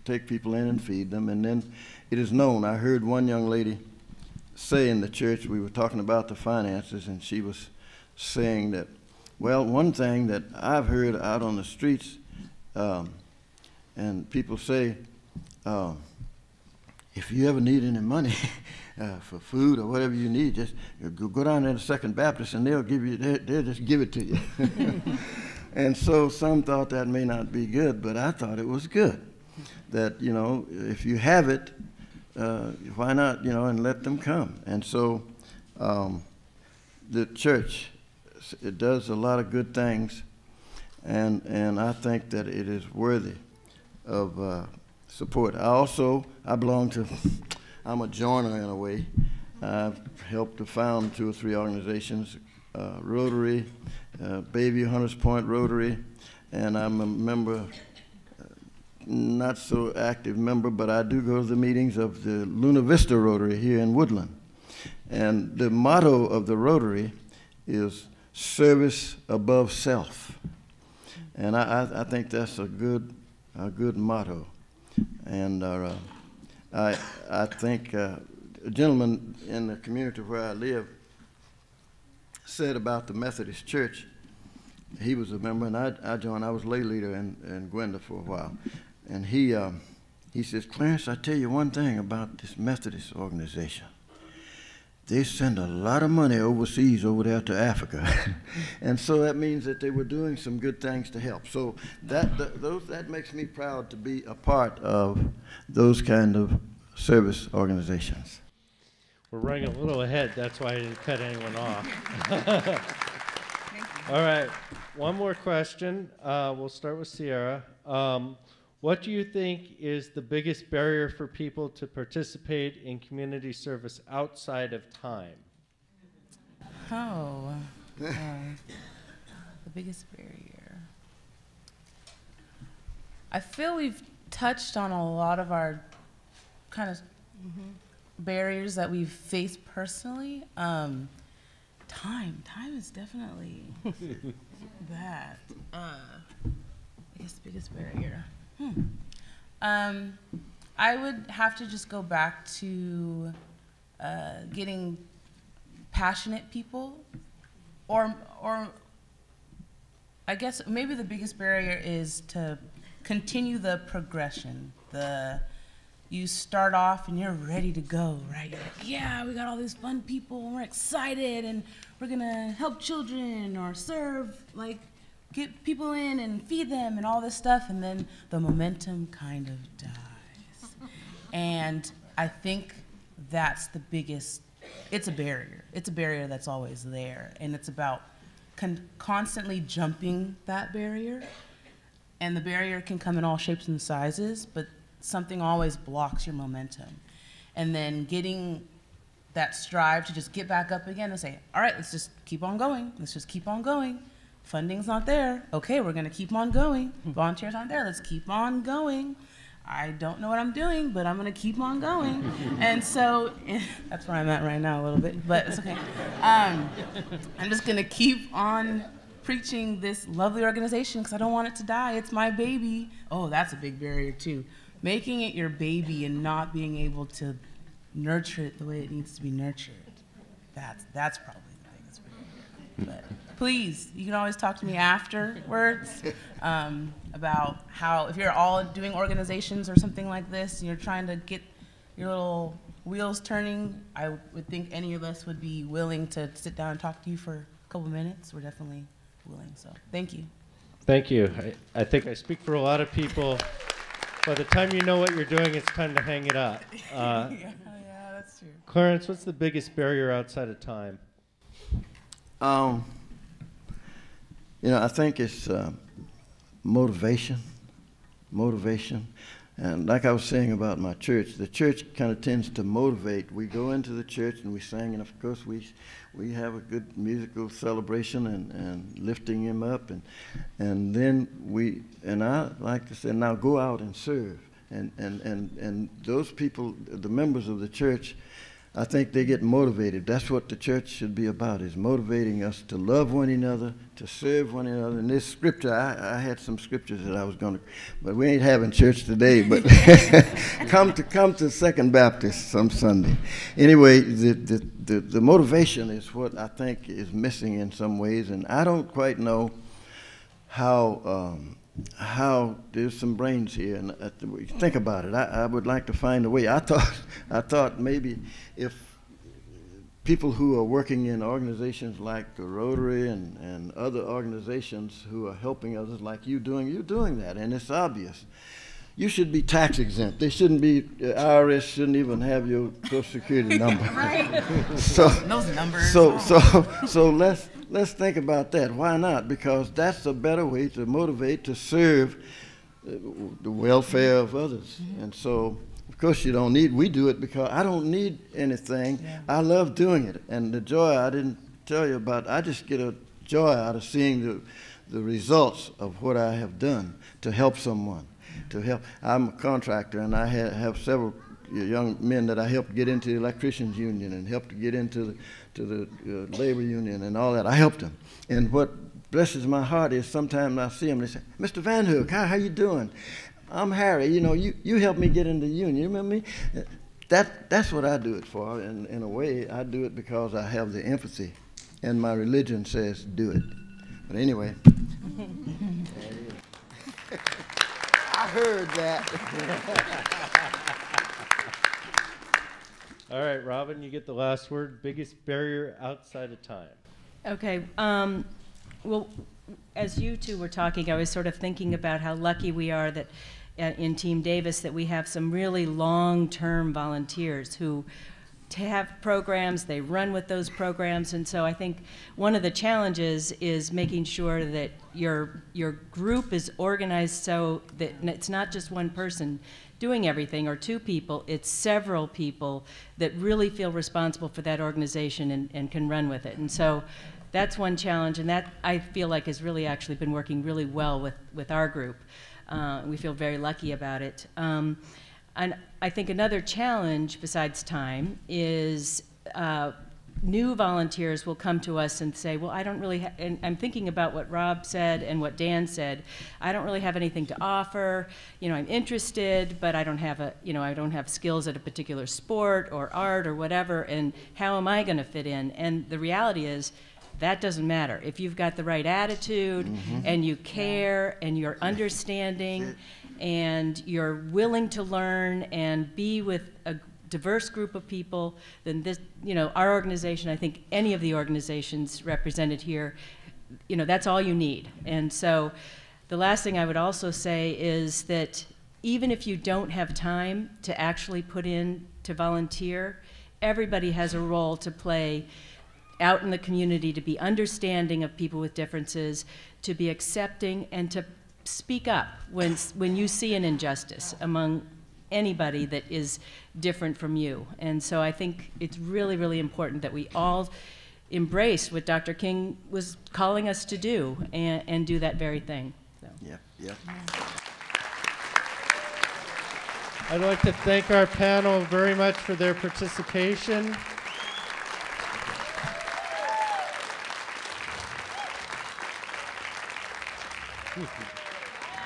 take people in and feed them, and then it is known. I heard one young lady say in the church we were talking about the finances, and she was saying that, well, one thing that I've heard out on the streets, um, and people say. Um, if you ever need any money uh, for food or whatever you need, just go, go down there to Second Baptist and they'll give you, they, they'll just give it to you. and so some thought that may not be good, but I thought it was good. That, you know, if you have it, uh, why not, you know, and let them come. And so um, the church, it does a lot of good things, and, and I think that it is worthy of uh, support. I also, I belong to, I'm a joiner in a way. I've helped to found two or three organizations, uh, Rotary, uh, Bayview Hunters Point Rotary, and I'm a member, uh, not so active member, but I do go to the meetings of the Luna Vista Rotary here in Woodland. And the motto of the Rotary is service above self. And I, I, I think that's a good, a good motto. And uh, I, I think uh, a gentleman in the community where I live said about the Methodist Church, he was a member, and I, I joined, I was lay leader in, in Guinda for a while. And he, um, he says, Clarence, I tell you one thing about this Methodist organization they send a lot of money overseas over there to Africa. and so that means that they were doing some good things to help. So that, that, those, that makes me proud to be a part of those kind of service organizations. We're running a little ahead. That's why I didn't cut anyone off. All right, one more question. Uh, we'll start with Ciara. Um, what do you think is the biggest barrier for people to participate in community service outside of time? Oh, uh, the biggest barrier. I feel we've touched on a lot of our kind of mm-hmm. barriers that we've faced personally. Um, time, time is definitely that. Uh, I guess the biggest barrier. Hmm. Um, I would have to just go back to uh, getting passionate people, or or I guess maybe the biggest barrier is to continue the progression. The you start off and you're ready to go, right? Like, yeah, we got all these fun people, and we're excited, and we're gonna help children or serve like get people in and feed them and all this stuff, and then the momentum kind of dies. and I think that's the biggest, it's a barrier. It's a barrier that's always there, and it's about con- constantly jumping that barrier. And the barrier can come in all shapes and sizes, but something always blocks your momentum. And then getting that strive to just get back up again and say, all right, let's just keep on going. Let's just keep on going funding's not there. Okay, we're gonna keep on going. Volunteers aren't there. Let's keep on going. I don't know what I'm doing, but I'm gonna keep on going. and so that's where I'm at right now a little bit, but it's okay. Um, I'm just gonna keep on preaching this lovely organization because I don't want it to die. It's my baby. Oh, that's a big barrier too. Making it your baby and not being able to nurture it the way it needs to be nurtured. That's that's probably the biggest barrier. But please, you can always talk to me afterwards um, about how, if you're all doing organizations or something like this, and you're trying to get your little wheels turning, I would think any of us would be willing to sit down and talk to you for a couple minutes. We're definitely willing. So thank you. Thank you. I, I think I speak for a lot of people. By the time you know what you're doing, it's time to hang it up. Uh, yeah, yeah, that's true. Clarence, what's the biggest barrier outside of time? Um, you know, I think it's uh, motivation, motivation. And like I was saying about my church, the church kind of tends to motivate. We go into the church and we sing, and of course we we have a good musical celebration and, and lifting him up, and and then we and I like to say, now go out and serve. And and and and those people, the members of the church, I think they get motivated. That's what the church should be about, is motivating us to love one another, to serve one another. In this scripture, I, I had some scriptures that I was going to, but we ain't having church today, but come to come to Second Baptist some Sunday. Anyway, the, the, the, the motivation is what I think is missing in some ways, and I don't quite know how um, how there's some brains here, and uh, think about it. I, I, would like to find a way. I thought, I thought maybe if people who are working in organizations like the Rotary and, and other organizations who are helping others, like you doing, you're doing that, and it's obvious. You should be tax exempt. They shouldn't be. Uh, IRS shouldn't even have your Social Security number. right. so those numbers. So so so let's let's think about that. Why not? Because that's a better way to motivate to serve uh, the welfare of others. And so, of course, you don't need. We do it because I don't need anything. Yeah. I love doing it, and the joy I didn't tell you about. I just get a joy out of seeing the the results of what I have done to help someone. To help, I'm a contractor, and I have several young men that I helped get into the electricians union and helped to get into the to the uh, labor union and all that. I helped them. And what blesses my heart is sometimes I see them, they say, Mr. Van Hook, how, how you doing? I'm Harry. You know, you, you helped me get into the union. You remember me? That, that's what I do it for. And in a way, I do it because I have the empathy. And my religion says do it. But anyway. I heard that. All right, Robin, you get the last word. Biggest barrier outside of time. Okay. Um, well, as you two were talking, I was sort of thinking about how lucky we are that uh, in Team Davis that we have some really long-term volunteers who have programs, they run with those programs, and so I think one of the challenges is making sure that your your group is organized so that it's not just one person doing everything or two people, it's several people that really feel responsible for that organization and, and can run with it. And so that's one challenge, and that I feel like has really actually been working really well with, with our group. Uh, we feel very lucky about it. Um, and I think another challenge besides time is uh, new volunteers will come to us and say, well, I don't really, and I'm thinking about what Rob said and what Dan said. I don't really have anything to offer. You know, I'm interested, but I don't have a, you know, I don't have skills at a particular sport or art or whatever, and how am I going to fit in? And the reality is, that doesn't matter. If you've got the right attitude mm-hmm. and you care and you're understanding and you're willing to learn and be with a diverse group of people, than this, you know, our organization, I think any of the organizations represented here, you know, that's all you need. And so the last thing I would also say is that even if you don't have time to actually put in to volunteer, everybody has a role to play out in the community to be understanding of people with differences, to be accepting, and to speak up when, when you see an injustice among anybody that is different from you. And so I think it's really, really important that we all embrace what Dr. King was calling us to do and, and do that very thing. So. Yeah, yeah. I'd like to thank our panel very much for their participation.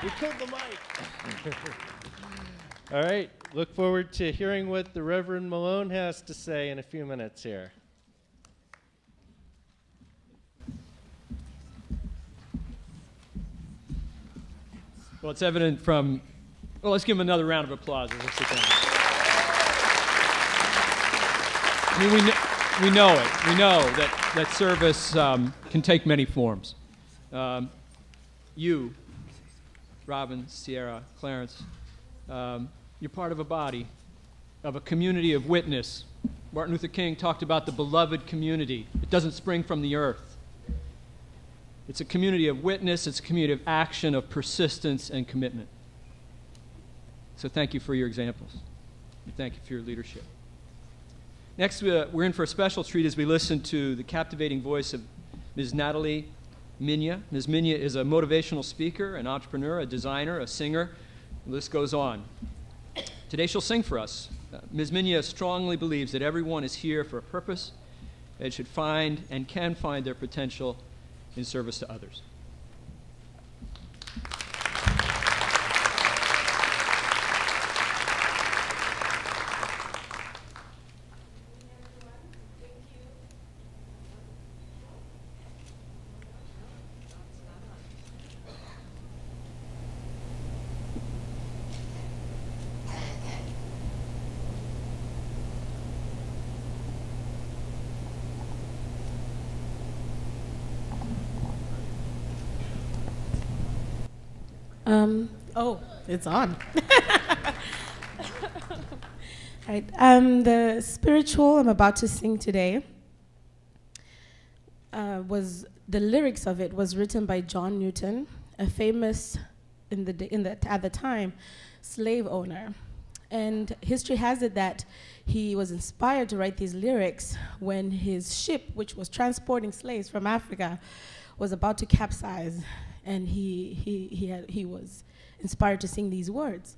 we killed the mic. All right. Look forward to hearing what the Reverend Malone has to say in a few minutes here. Well, it's evident from. Well, let's give him another round of applause. I mean, we, kn- we know it. We know that, that service um, can take many forms. Um, you, Robin, Ciara, Clarence, um, you're part of a body, of a community of witness. Martin Luther King talked about the beloved community. It doesn't spring from the earth. It's a community of witness, it's a community of action, of persistence and commitment. So thank you for your examples. Thank you for your leadership. Next, uh, we're in for a special treat as we listen to the captivating voice of Ms. Nathalie Minya. Ms. Minya is a motivational speaker, an entrepreneur, a designer, a singer. The list goes on. Today she'll sing for us Uh, Ms. Minya strongly believes that everyone is here for a purpose and should find and can find their potential in service to others. Um, oh, it's on. right. Um, the spiritual I'm about to sing today uh, was the lyrics of it was written by John Newton, a famous in the in the at the time slave owner. And history has it that he was inspired to write these lyrics when his ship, which was transporting slaves from Africa, was about to capsize and he, he, he, had, he was inspired to sing these words.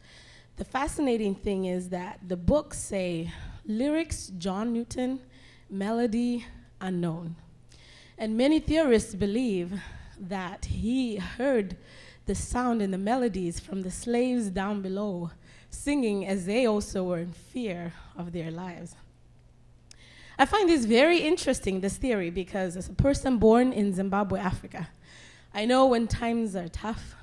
The fascinating thing is that the books say lyrics, John Newton, melody, unknown. And many theorists believe that he heard the sound and the melodies from the slaves down below singing as they also were in fear of their lives. I find this very interesting, this theory, because as a person born in Zimbabwe, Africa, I know when times are tough,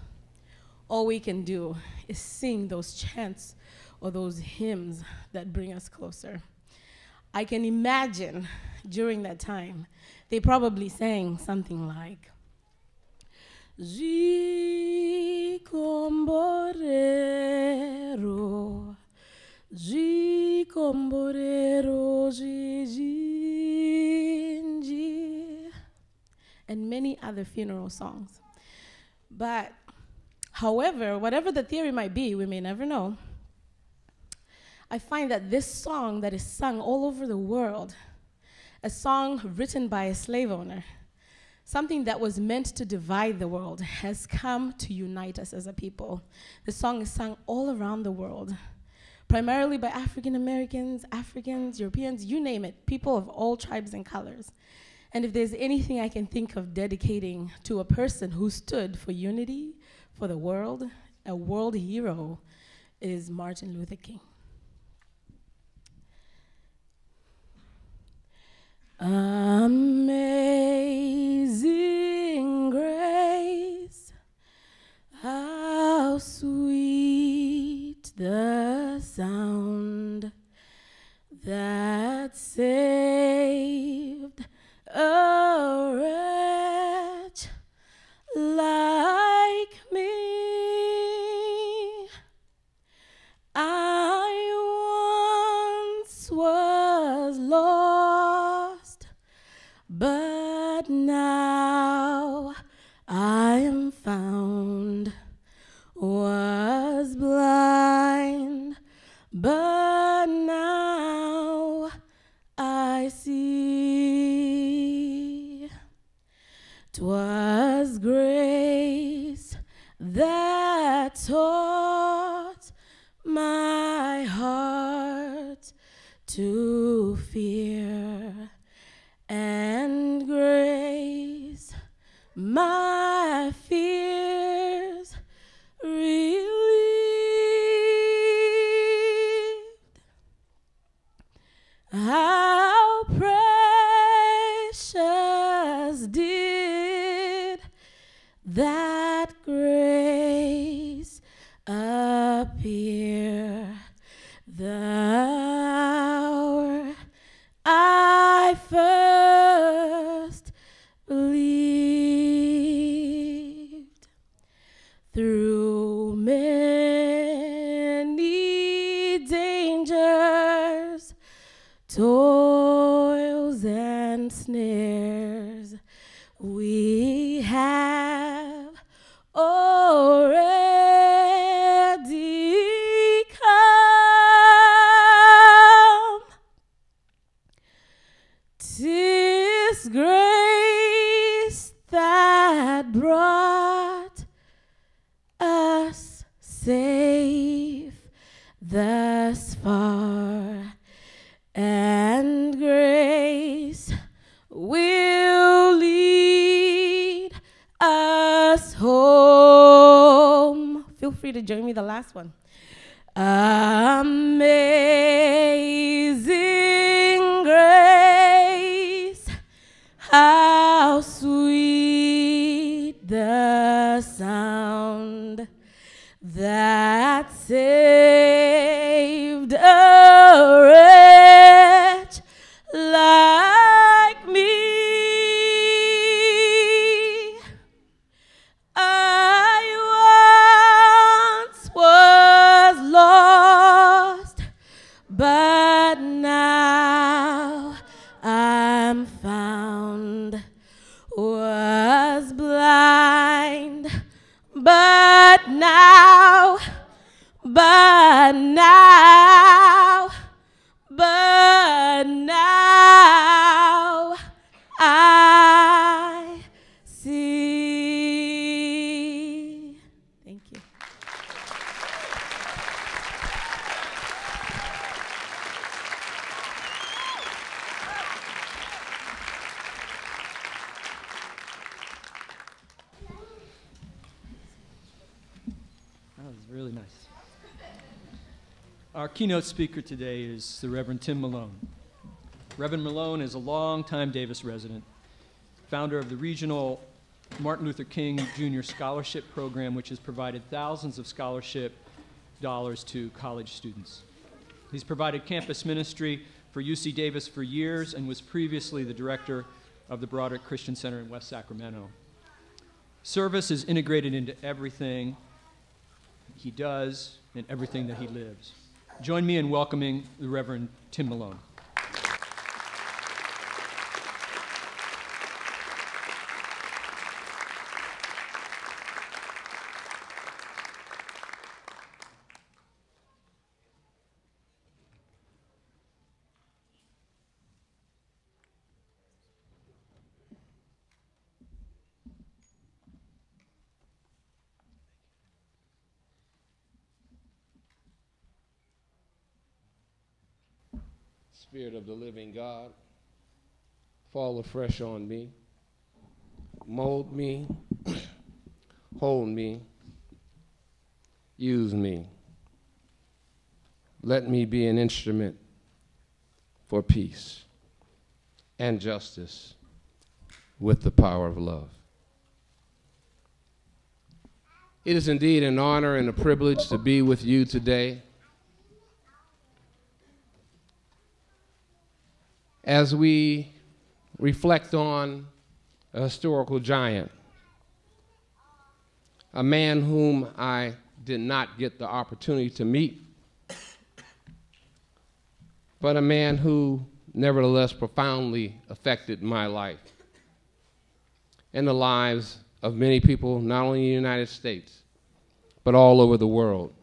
all we can do is sing those chants or those hymns that bring us closer. I can imagine during that time, they probably sang something like, Zicomborero, Zicomborero, and many other funeral songs. But, however, whatever the theory might be, we may never know. I find that this song that is sung all over the world, a song written by a slave owner, something that was meant to divide the world, has come to unite us as a people. The song is sung all around the world, primarily by African Americans, Africans, Europeans, you name it, people of all tribes and colors. And if there's anything I can think of dedicating to a person who stood for unity, for the world, a world hero, is Martin Luther King. Amazing grace, how sweet the sound that saved keynote speaker today is the Reverend Tim Malone. Reverend Malone is a longtime Davis resident, founder of the regional Martin Luther King Jr. Scholarship Program, which has provided thousands of scholarship dollars to college students. He's provided campus ministry for UC Davis for years and was previously the director of the Broderick Christian Center in West Sacramento. Service is integrated into everything he does and everything that he lives. Join me in welcoming the Reverend Tim Malone. The living God, fall afresh on me, mold me, hold me, use me. Let me be an instrument for peace and justice with the power of love. It is indeed an honor and a privilege to be with you today. As we reflect on a historical giant, a man whom I did not get the opportunity to meet, but a man who nevertheless profoundly affected my life and the lives of many people, not only in the United States, but all over the world.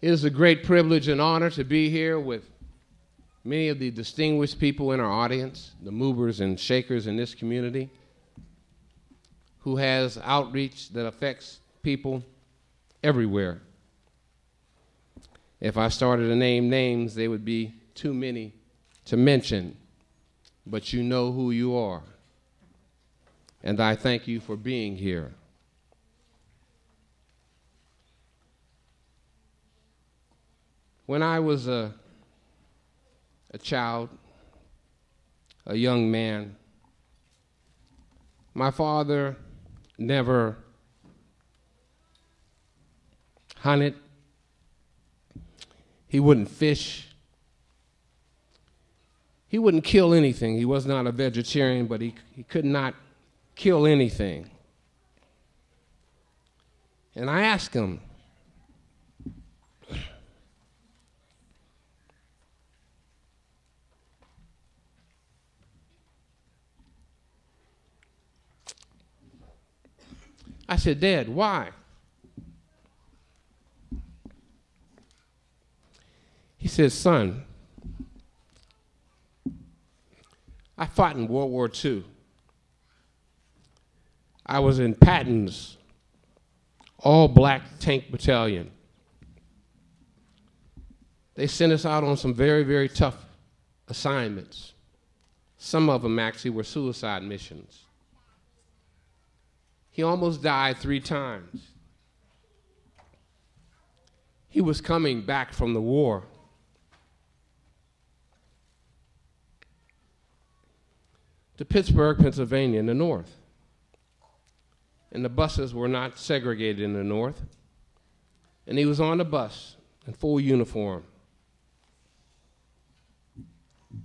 It is a great privilege and honor to be here with many of the distinguished people in our audience, the movers and shakers in this community, who has outreach that affects people everywhere. If I started to name names, they would be too many to mention, but you know who you are. And I thank you for being here. When I was a a child, a young man. My father never hunted, he wouldn't fish, he wouldn't kill anything. He was not a vegetarian, but he, he could not kill anything. And I asked him, I said, Dad, why? He said, Son, I fought in World War II. I was in Patton's all black tank battalion. They sent us out on some very, very tough assignments. Some of them actually were suicide missions. He almost died three times. he was coming back from the war. To Pittsburgh, Pennsylvania, in the north. And the buses were not segregated in the north. And he was on the bus in full uniform.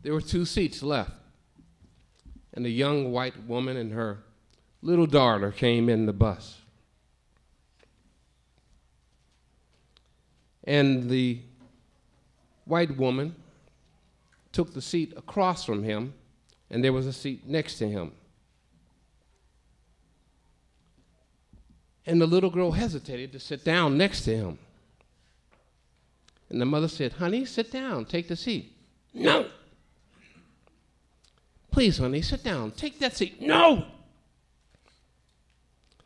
There were two seats left. And a young white woman and her little daughter came in the bus. And the white woman took the seat across from him, and there was a seat next to him. And the little girl hesitated to sit down next to him. And the mother said, Honey, sit down, take the seat. No. Please, honey, sit down, take that seat. No.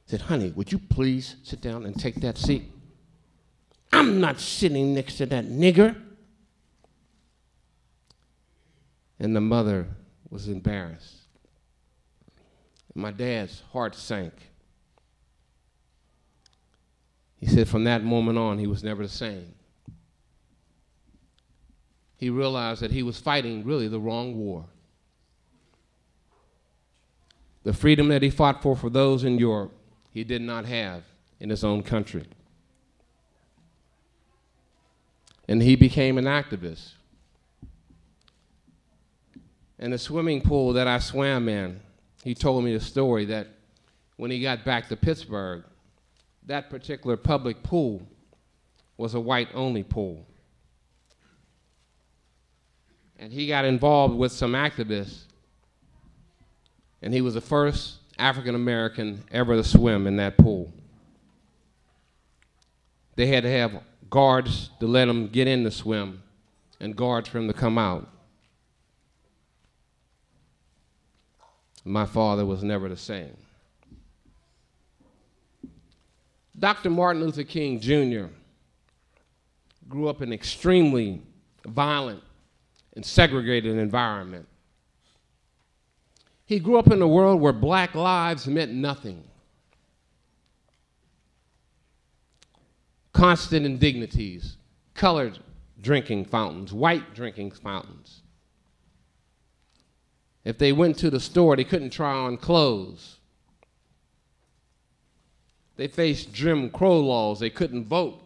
Said, Honey, would you please sit down and take that seat? I'm not sitting next to that nigger. And the mother was embarrassed. My dad's heart sank. He said from that moment on, he was never the same. He realized that he was fighting really the wrong war. The freedom that he fought for for those in Europe, he did not have in his own country. And he became an activist. In the swimming pool that I swam in, he told me the story that when he got back to Pittsburgh, that particular public pool was a white only pool. And he got involved with some activists, and he was the first African American ever to swim in that pool. They had to have guards to let them get in to swim and guards for them to come out. My father was never the same. Dr. Martin Luther King Jr. grew up in an extremely violent and segregated environment. He grew up in a world where black lives meant nothing. Constant indignities, colored drinking fountains, white drinking fountains. If they went to the store, they couldn't try on clothes. They faced Jim Crow laws. They couldn't vote.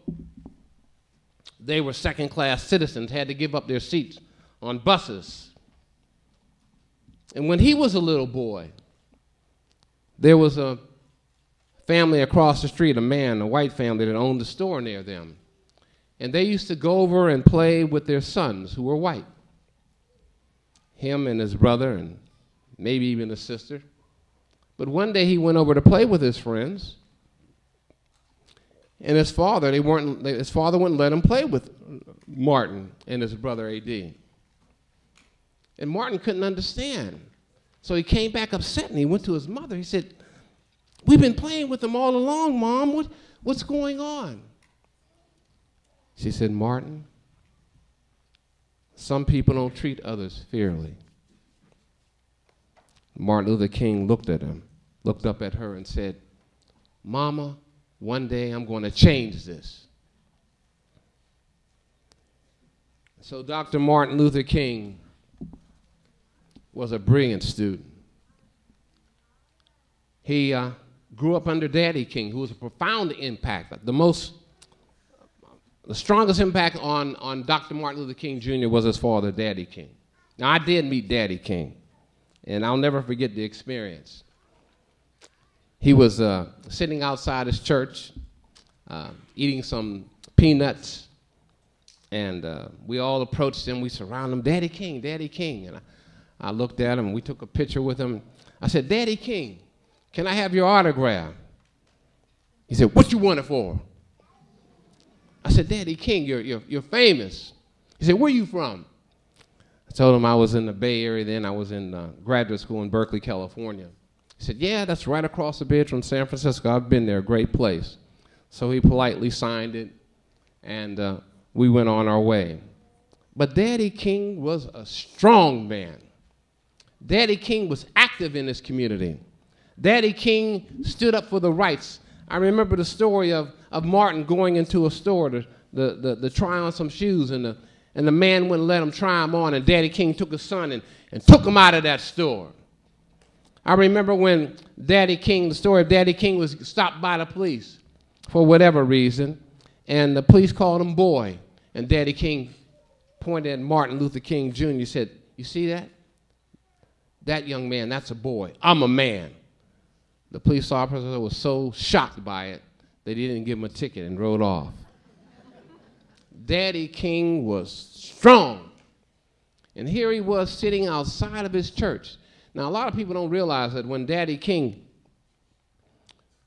They were second class citizens, had to give up their seats on buses. And when he was a little boy, there was a family across the street, a man, a white family that owned a store near them. And they used to go over and play with their sons who were white. Him and his brother, and maybe even his sister. But one day he went over to play with his friends, and his father, they weren't, his father wouldn't let him play with Martin and his brother AD. And Martin couldn't understand. So he came back upset and he went to his mother. He said, We've been playing with them all along, Mom. What, what's going on? She said, Martin, some people don't treat others fairly. Martin Luther King looked at him, looked up at her, and said, Mama, one day I'm going to change this. So Dr. Martin Luther King was a brilliant student. He uh, grew up under Daddy King, who was a profound impact. The most, the strongest impact on, on Dr. Martin Luther King Jr. was his father, Daddy King. Now, I did meet Daddy King, and I'll never forget the experience he was uh, sitting outside his church uh, eating some peanuts. And uh, we all approached him. We surrounded him. Daddy King, Daddy King. And I, I looked at him. And we took a picture with him. I said, Daddy King, can I have your autograph? He said, What you want it for? I said, Daddy King, you're, you're, you're famous. He said, Where are you from? I told him I was in the Bay Area then. I was in uh, graduate school in Berkeley, California. He said, Yeah, that's right across the bridge from San Francisco. I've been there, great place. So he politely signed it, and uh, we went on our way. But Daddy King was a strong man. Daddy King was active in this community. Daddy King stood up for the rights. I remember the story of, of Martin going into a store to, the, the, try on some shoes, and the, and the man wouldn't let him try them on, and Daddy King took his son and, and took him out of that store. I remember when Daddy King, the story of Daddy King was stopped by the police for whatever reason, and the police called him boy, and Daddy King pointed at Martin Luther King Jr. Said, You see that? That young man, that's a boy. I'm a man. The police officer was so shocked by it that he didn't give him a ticket and rode off. Daddy King was strong. And here he was sitting outside of his church. Now, a lot of people don't realize that when Daddy King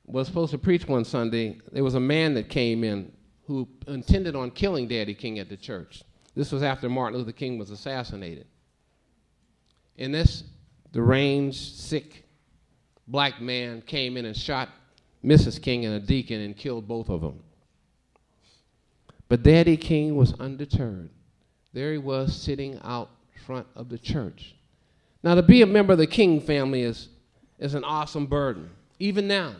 was supposed to preach one Sunday, there was a man that came in who intended on killing Daddy King at the church. This was after Martin Luther King was assassinated. And this deranged, sick black man came in and shot Mrs. King and a deacon and killed both of them. But Daddy King was undeterred. There he was sitting out front of the church. Now, to be a member of the King family is, is an awesome burden, even now.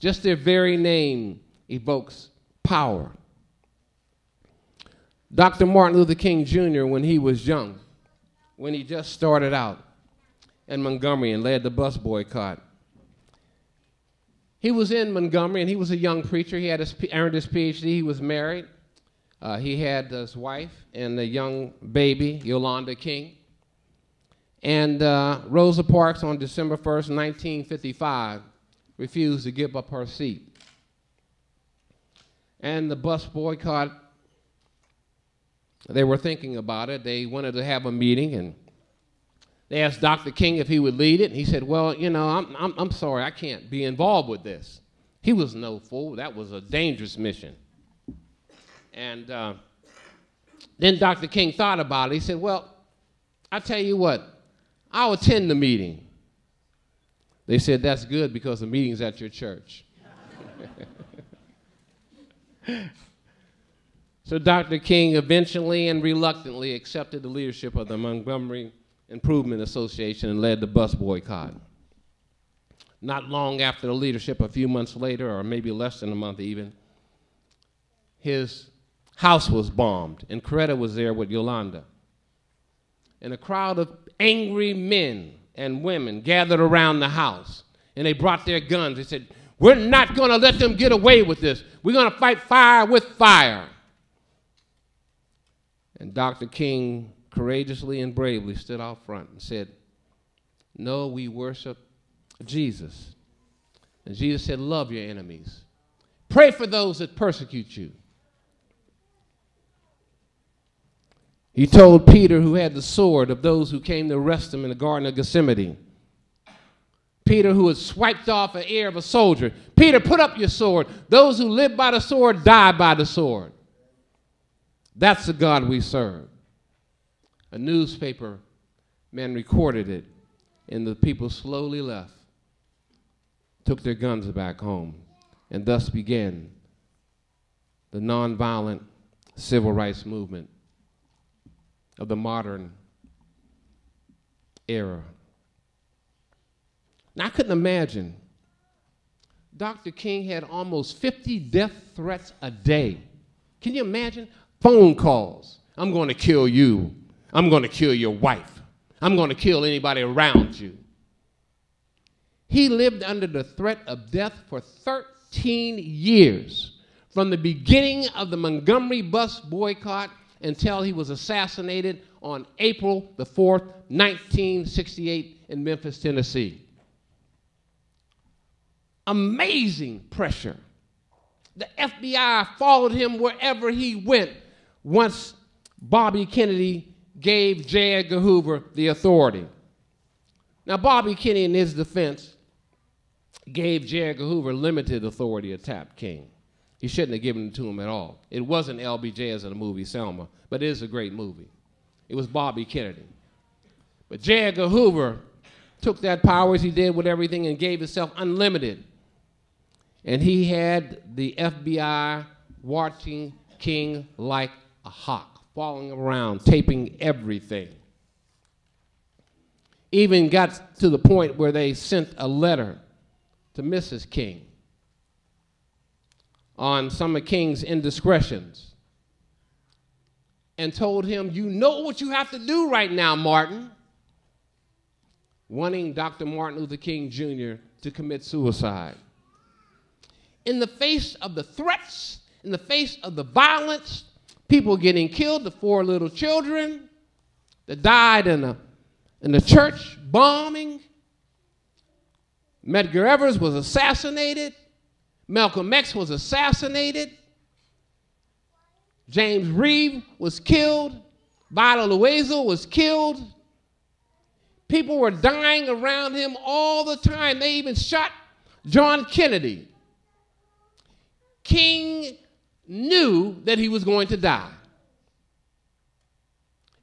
Just their very name evokes power. Dr. Martin Luther King Jr., when he was young, when he just started out in Montgomery and led the bus boycott, he was in Montgomery and he was a young preacher. He had his, earned his PhD. He was married. Uh, he had his wife and a young baby, Yolanda King. And uh, Rosa Parks on December 1st, 1955, refused to give up her seat. And the bus boycott, they were thinking about it. They wanted to have a meeting and they asked Dr. King if he would lead it. And he said, Well, you know, I'm, I'm, I'm sorry, I can't be involved with this. He was no fool. That was a dangerous mission. And uh, then Dr. King thought about it. He said, Well, I tell you what, I'll attend the meeting. They said, That's good because the meeting's at your church. so Dr. King eventually and reluctantly accepted the leadership of the Montgomery Improvement Association and led the bus boycott. Not long after the leadership, a few months later, or maybe less than a month even, his house was bombed, and Coretta was there with Yolanda. And a crowd of angry men and women gathered around the house, and they brought their guns. They said, We're not going to let them get away with this. We're going to fight fire with fire. And Dr. King courageously and bravely stood out front and said, No, we worship Jesus. And Jesus said, Love your enemies. Pray for those that persecute you. He told Peter, who had the sword, of those who came to arrest him in the Garden of Gethsemane. Peter, who had swiped off an ear of a soldier, Peter, put up your sword. Those who live by the sword die by the sword. That's the God we serve. A newspaper man recorded it, and the people slowly left, took their guns back home, and thus began the nonviolent civil rights movement of the modern era. Now, I couldn't imagine. Dr. King had almost 50 death threats a day. Can you imagine? Phone calls. I'm going to kill you. I'm going to kill your wife. I'm going to kill anybody around you. He lived under the threat of death for 13 years, from the beginning of the Montgomery bus boycott until he was assassinated on April the 4th, 1968, in Memphis, Tennessee. Amazing pressure. The FBI followed him wherever he went once Bobby Kennedy gave J. Edgar Hoover the authority. Now, Bobby Kennedy, in his defense, gave J. Edgar Hoover limited authority to tap King. He shouldn't have given it to him at all. It wasn't LBJ as in the movie Selma, but it is a great movie. It was Bobby Kennedy. But J. Edgar Hoover took that power as he did with everything and gave himself unlimited. And he had the FBI watching King like a hawk following around, taping everything. Even got to the point where they sent a letter to Mrs. King. on some of King's indiscretions and told him, You know what you have to do right now, Martin. Wanting Dr. Martin Luther King Jr. to commit suicide. In the face of the threats, in the face of the violence, people getting killed, the four little children that died in a, in the church bombing, Medgar Evers was assassinated. Malcolm X was assassinated. James Reeb was killed. Viola Liuzzo was killed. People were dying around him all the time. They even shot John Kennedy. King knew that he was going to die.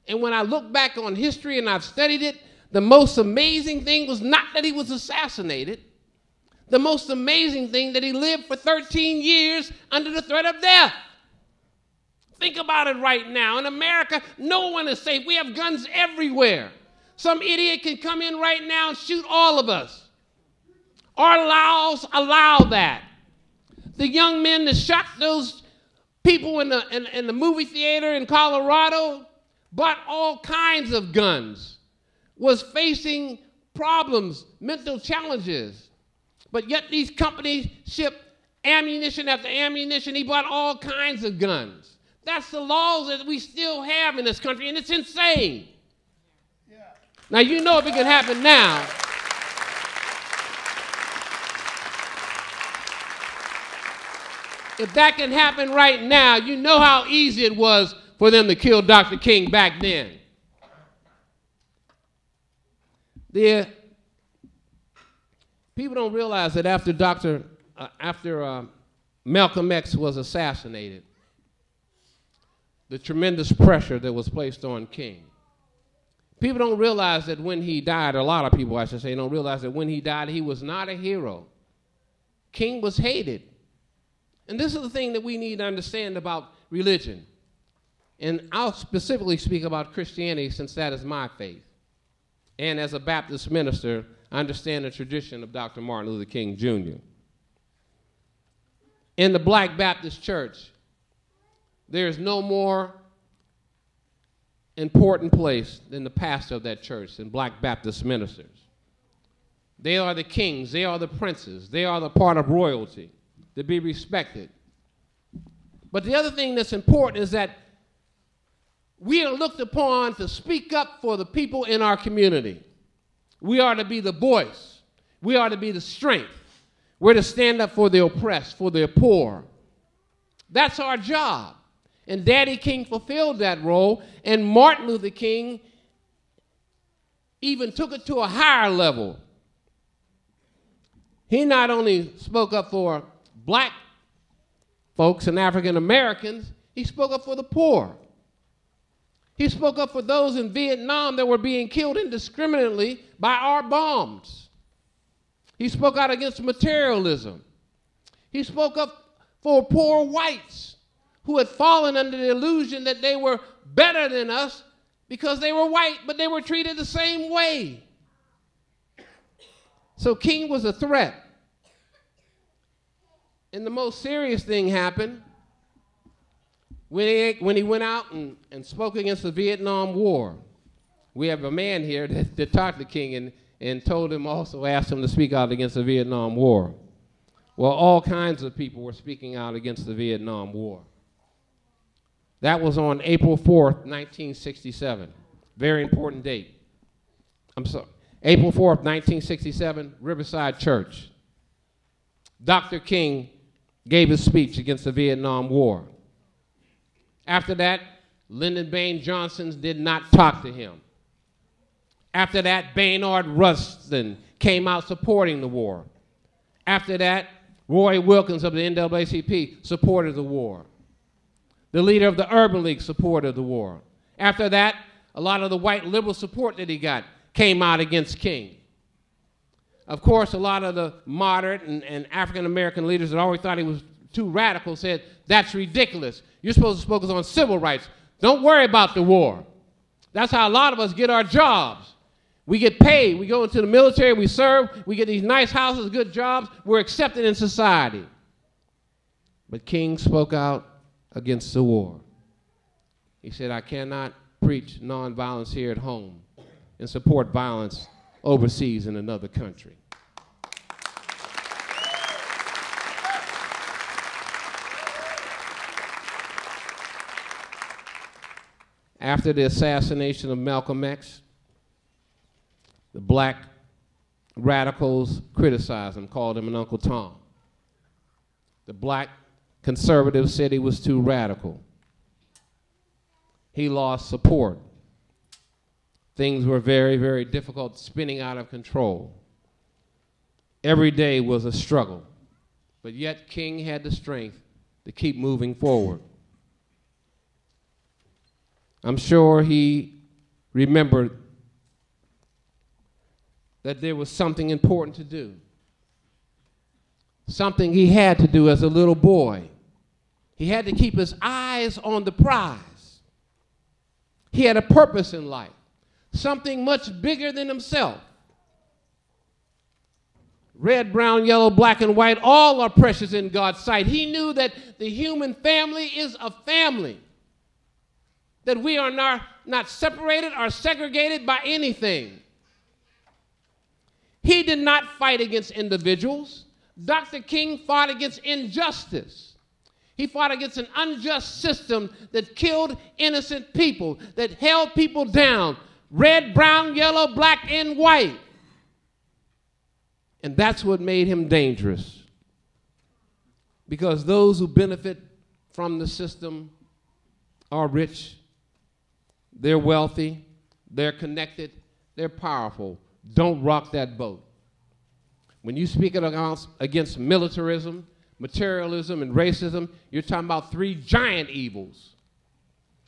And when I look back on history and I've studied it, the most amazing thing was not that he was assassinated. The most amazing thing that he lived for 13 years under the threat of death. Think about it right now. In America, no one is safe. We have guns everywhere. Some idiot can come in right now and shoot all of us. Our laws allow that. The young men that shot those people in the, in, in the movie theater in Colorado bought all kinds of guns, was facing problems, mental challenges. But yet these companies ship ammunition after ammunition. He bought all kinds of guns. That's the laws that we still have in this country, and it's insane. Yeah. Now, you know if it can happen now. If that can happen right now, you know how easy it was for them to kill Dr. King back then. The, people don't realize that after Dr. Uh, after uh, Malcolm X was assassinated, the tremendous pressure that was placed on King. People don't realize that when he died, a lot of people, I should say, don't realize that when he died, he was not a hero. King was hated. And this is the thing that we need to understand about religion. And I'll specifically speak about Christianity since that is my faith. And as a Baptist minister, I understand the tradition of Dr. Martin Luther King Jr. In the Black Baptist Church, there is no more important place than the pastor of that church and Black Baptist ministers. They are the kings, they are the princes, they are the part of royalty to be respected. But the other thing that's important is that we are looked upon to speak up for the people in our community. We are to be the voice. We are to be the strength. We're to stand up for the oppressed, for the poor. That's our job. And Daddy King fulfilled that role, and Martin Luther King even took it to a higher level. He not only spoke up for black folks and African Americans, he spoke up for the poor. He spoke up for those in Vietnam that were being killed indiscriminately by our bombs. He spoke out against materialism. He spoke up for poor whites who had fallen under the illusion that they were better than us because they were white, but they were treated the same way. So King was a threat. And the most serious thing happened when he, when he went out and, and spoke against the Vietnam War, we have a man here that, that talked to King and, and told him also, asked him to speak out against the Vietnam War. Well, all kinds of people were speaking out against the Vietnam War. That was on April 4th, 1967. Very important date. I'm sorry. April 4th, 1967, Riverside Church. Dr. King gave his speech against the Vietnam War. After that, Lyndon Baines Johnson did not talk to him. After that, Bayard Rustin came out supporting the war. After that, Roy Wilkins of the NAACP supported the war. The leader of the Urban League supported the war. After that, a lot of the white liberal support that he got came out against King. Of course, a lot of the moderate and, and African American leaders that always thought he was too radical said, that's ridiculous. You're supposed to focus on civil rights. Don't worry about the war. That's how a lot of us get our jobs. We get paid. We go into the military, we serve, we get these nice houses, good jobs, we're accepted in society. But King spoke out against the war. He said, I cannot preach nonviolence here at home and support violence overseas in another country. After the assassination of Malcolm X, the black radicals criticized him, called him an Uncle Tom. The black conservatives said he was too radical. He lost support. Things were very, very difficult, spinning out of control. Every day was a struggle, but yet King had the strength to keep moving forward. I'm sure he remembered that there was something important to do, something he had to do as a little boy. He had to keep his eyes on the prize. He had a purpose in life, something much bigger than himself. Red, brown, yellow, black, and white, all are precious in God's sight. He knew that the human family is a family that we are not, not separated or segregated by anything. He did not fight against individuals. Dr. King fought against injustice. He fought against an unjust system that killed innocent people, that held people down red, brown, yellow, black, and white. And that's what made him dangerous. Because those who benefit from the system are rich they're wealthy, they're connected, they're powerful. Don't rock that boat. When you speak against militarism, materialism, and racism, you're talking about three giant evils.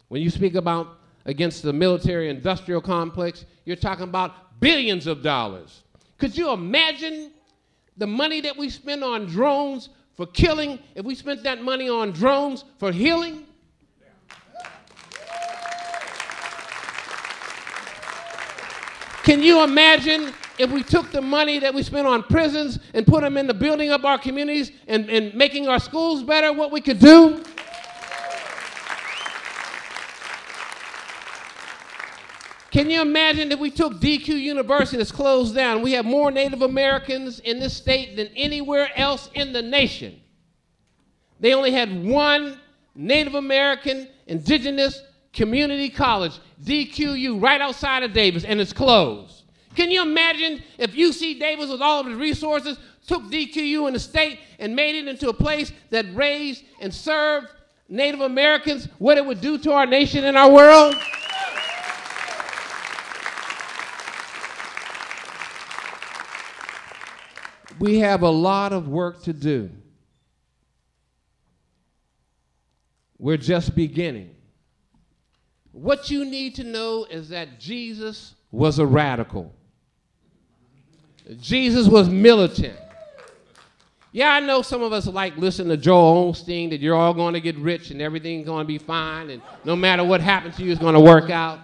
When you speak about against the military industrial complex, you're talking about billions of dollars. Could you imagine the money that we spend on drones for killing if we spent that money on drones for healing? Can you imagine if we took the money that we spent on prisons and put them into building up our communities and, and making our schools better, what we could do? Can you imagine if we took DQ University that's closed down? We have more Native Americans in this state than anywhere else in the nation. They only had one Native American, indigenous Community College, DQU, right outside of Davis, and it's closed. Can you imagine if UC Davis, with all of its resources, took DQU in the state and made it into a place that raised and served Native Americans, what it would do to our nation and our world? We have a lot of work to do. We're just beginning. What you need to know is that Jesus was a radical. Jesus was militant. Yeah, I know some of us like listen to Joel Osteen that you're all going to get rich and everything's going to be fine and no matter what happens to you, it's going to work out.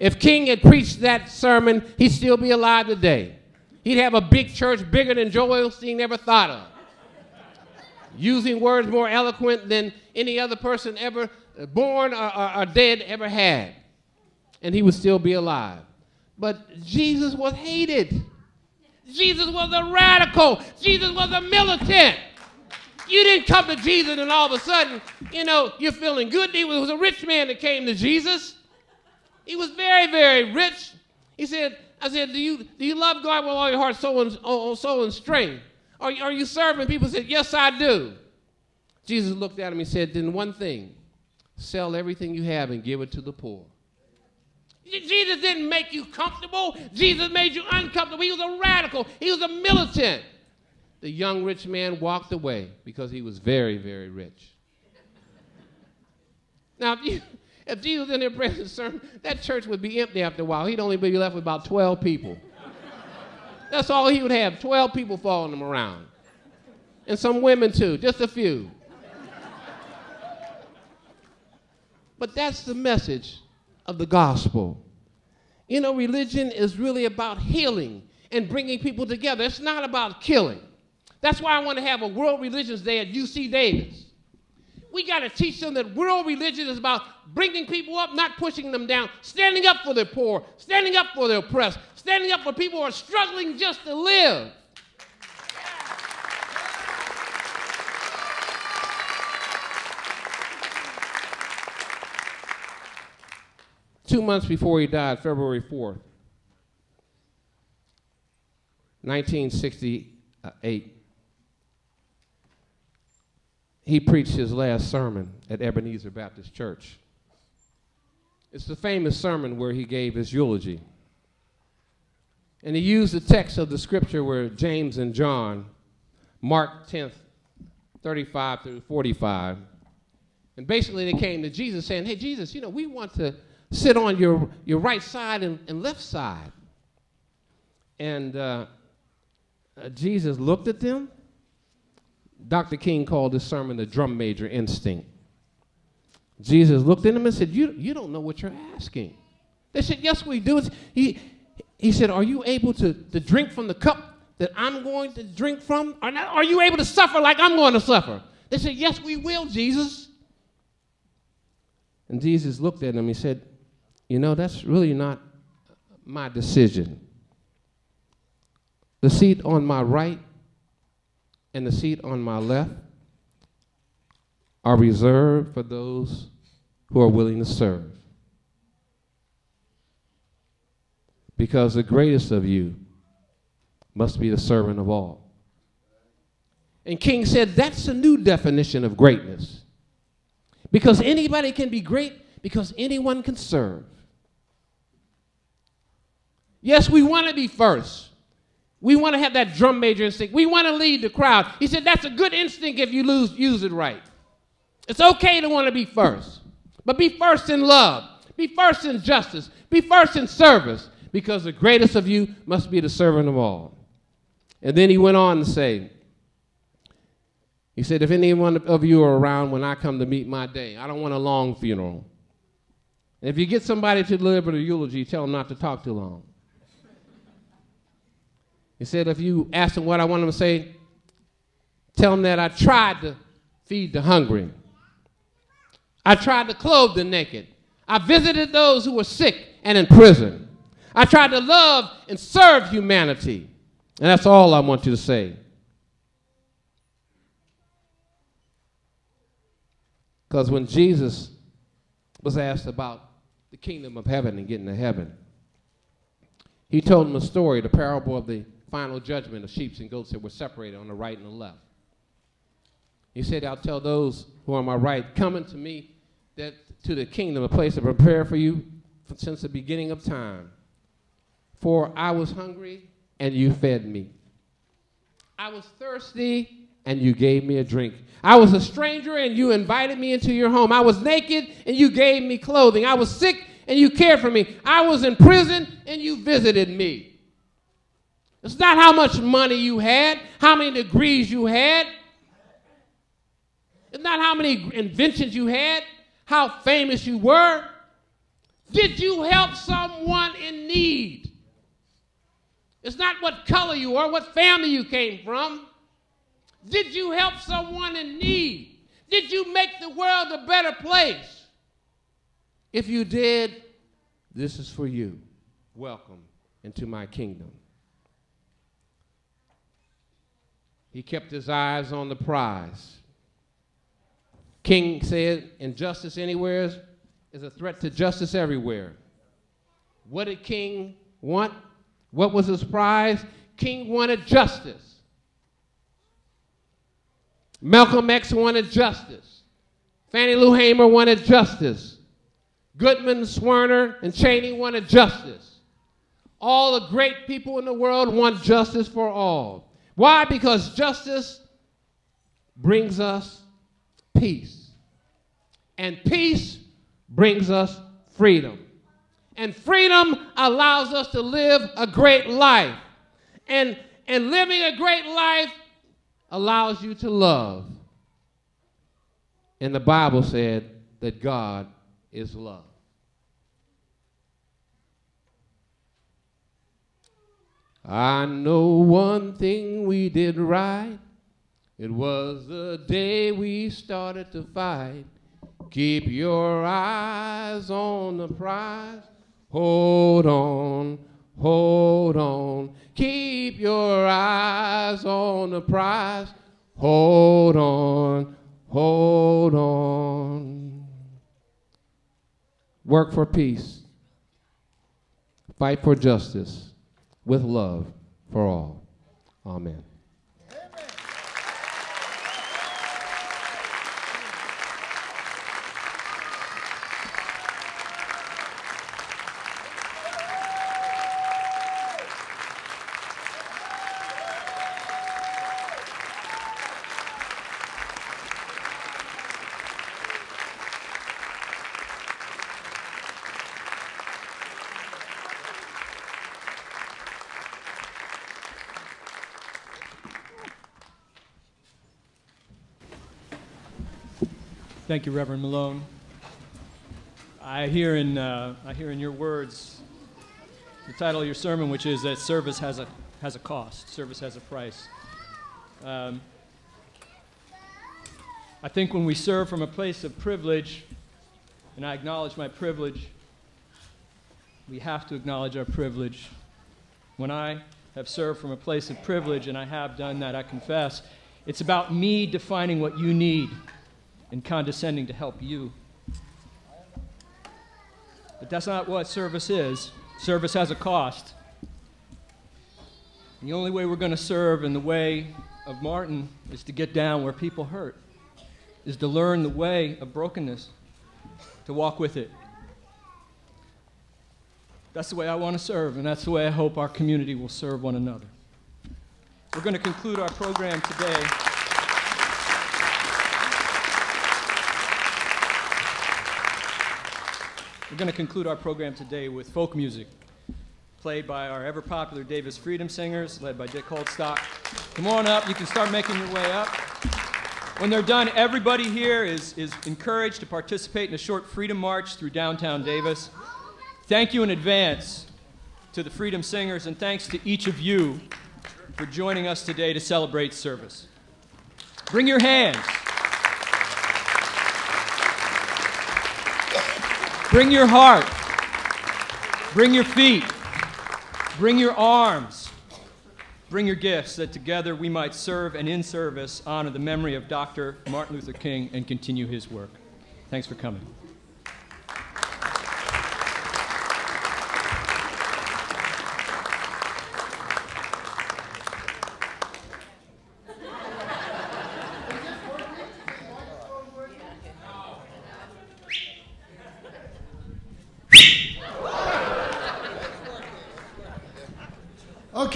If King had preached that sermon, he'd still be alive today. He'd have a big church bigger than Joel Osteen ever thought of. Using words more eloquent than any other person ever uh, born or, or, or dead ever had. And he would still be alive. But Jesus was hated. Jesus was a radical. Jesus was a militant. You didn't come to Jesus and all of a sudden, you know, you're feeling good. He was a rich man that came to Jesus. He was very, very rich. He said, I said, do you, do you love God with all your heart, soul, and, soul, and strength? Are, are you serving? People said, yes, I do. Jesus looked at him and said, then one thing, Sell everything you have and give it to the poor. Jesus didn't make you comfortable. Jesus made you uncomfortable. He was a radical. He was a militant. The young rich man walked away because he was very, very rich. Now, if, you, if Jesus in there preaching a sermon, that church would be empty after a while. He'd only be left with about 12 people. That's all he would have 12 people following him around. And some women, too, just a few. But that's the message of the gospel. You know, religion is really about healing and bringing people together. It's not about killing. That's why I want to have a World Religions Day at UC Davis. We got to teach them that world religion is about bringing people up, not pushing them down, standing up for the poor, standing up for the oppressed, standing up for people who are struggling just to live. Two months before he died, February 4th, 1968, he preached his last sermon at Ebenezer Baptist Church. It's the famous sermon where he gave his eulogy. And he used the text of the scripture where James and John, Mark 10th, 35 through 45. And basically, they came to Jesus saying, Hey, Jesus, you know, we want to sit on your, your right side and, and left side. And uh, uh, Jesus looked at them. Dr. King called this sermon the drum major instinct. Jesus looked at them and said, You, you don't know what you're asking. They said, Yes, we do. He, he said, Are you able to, to drink from the cup that I'm going to drink from? Or not, are you able to suffer like I'm going to suffer? They said, Yes, we will, Jesus. And Jesus looked at them. He said, You know, that's really not my decision. The seat on my right and the seat on my left are reserved for those who are willing to serve. Because the greatest of you must be the servant of all. And King said that's a new definition of greatness. Because anybody can be great because anyone can serve. Yes, we want to be first. We want to have that drum major instinct. We want to lead the crowd. He said that's a good instinct if you lose, use it right. It's okay to want to be first, but be first in love, be first in justice, be first in service, because the greatest of you must be the servant of all. And then he went on to say, he said, if any one of you are around when I come to meet my day, I don't want a long funeral. And if you get somebody to deliver the eulogy, tell them not to talk too long. He said, if you ask them what I want them to say, tell them that I tried to feed the hungry. I tried to clothe the naked. I visited those who were sick and in prison. I tried to love and serve humanity. And that's all I want you to say. Because when Jesus was asked about the kingdom of heaven and getting to heaven, he told them a story, the parable of the final judgment of sheep and goats that were separated on the right and the left. He said, I'll tell those who are on my right, come unto me that to the kingdom, a place to prepare for you since the beginning of time. For I was hungry and you fed me. I was thirsty and you gave me a drink. I was a stranger and you invited me into your home. I was naked and you gave me clothing. I was sick and you cared for me. I was in prison and you visited me. It's not how much money you had, how many degrees you had. It's not how many inventions you had, how famous you were. Did you help someone in need? It's not what color you are, what family you came from. Did you help someone in need? Did you make the world a better place? If you did, this is for you. Welcome into my kingdom. He kept his eyes on the prize. King said, injustice anywhere is a threat to justice everywhere. What did King want? What was his prize? King wanted justice. Malcolm X wanted justice. Fannie Lou Hamer wanted justice. Goodman, Schwerner, and Cheney wanted justice. All the great people in the world want justice for all. Why? Because justice brings us peace. And peace brings us freedom. And freedom allows us to live a great life. And, and living a great life allows you to love. And the Bible said that God is love. I know one thing we did right It was the day we started to fight. Keep your eyes on the prize. Hold on, hold on. Keep your eyes on the prize. Hold on, hold on. Work for peace. Fight for justice with love for all. Amen. Thank you, Reverend Malone. I hear in, uh, I hear in your words the title of your sermon, which is that service has a, has a cost, service has a price. Um, I think when we serve from a place of privilege, and I acknowledge my privilege, we have to acknowledge our privilege. When I have served from a place of privilege, and I have done that, I confess, it's about me defining what you need and condescending to help you. But that's not what service is. Service has a cost. And the only way we're going to serve in the way of Martin is to get down where people hurt, is to learn the way of brokenness, to walk with it. That's the way I want to serve, and that's the way I hope our community will serve one another. We're going to conclude our program today. We're going to conclude our program today with folk music, played by our ever popular Davis Freedom Singers, led by Dick Holdstock. Come on up, you can start making your way up. When they're done, everybody here is, is encouraged to participate in a short freedom march through downtown Davis. Thank you in advance to the Freedom Singers, and thanks to each of you for joining us today to celebrate service. Bring your hands. Bring your heart. Bring your feet. Bring your arms. Bring your gifts that together we might serve and in service honor the memory of Dr. Martin Luther King and continue his work. Thanks for coming.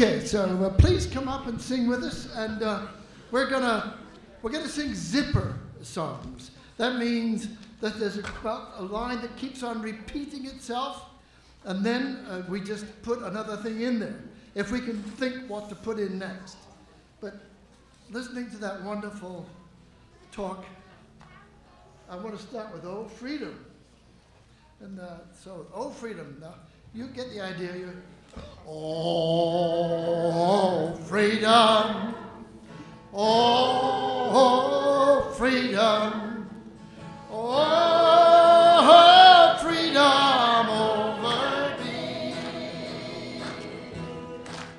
Okay, so uh, please come up and sing with us, and uh, we're gonna we're gonna sing zipper songs. That means that there's a, a line that keeps on repeating itself, and then uh, we just put another thing in there if we can think what to put in next. But listening to that wonderful talk, I want to start with "Oh Freedom," and uh, so "Oh Freedom." Now you get the idea. You're, Oh, freedom. Oh, freedom. Oh, freedom over me.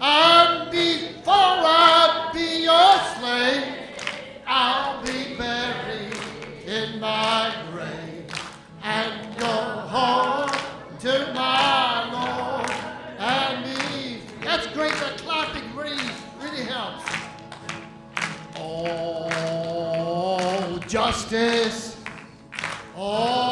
And justice. Oh,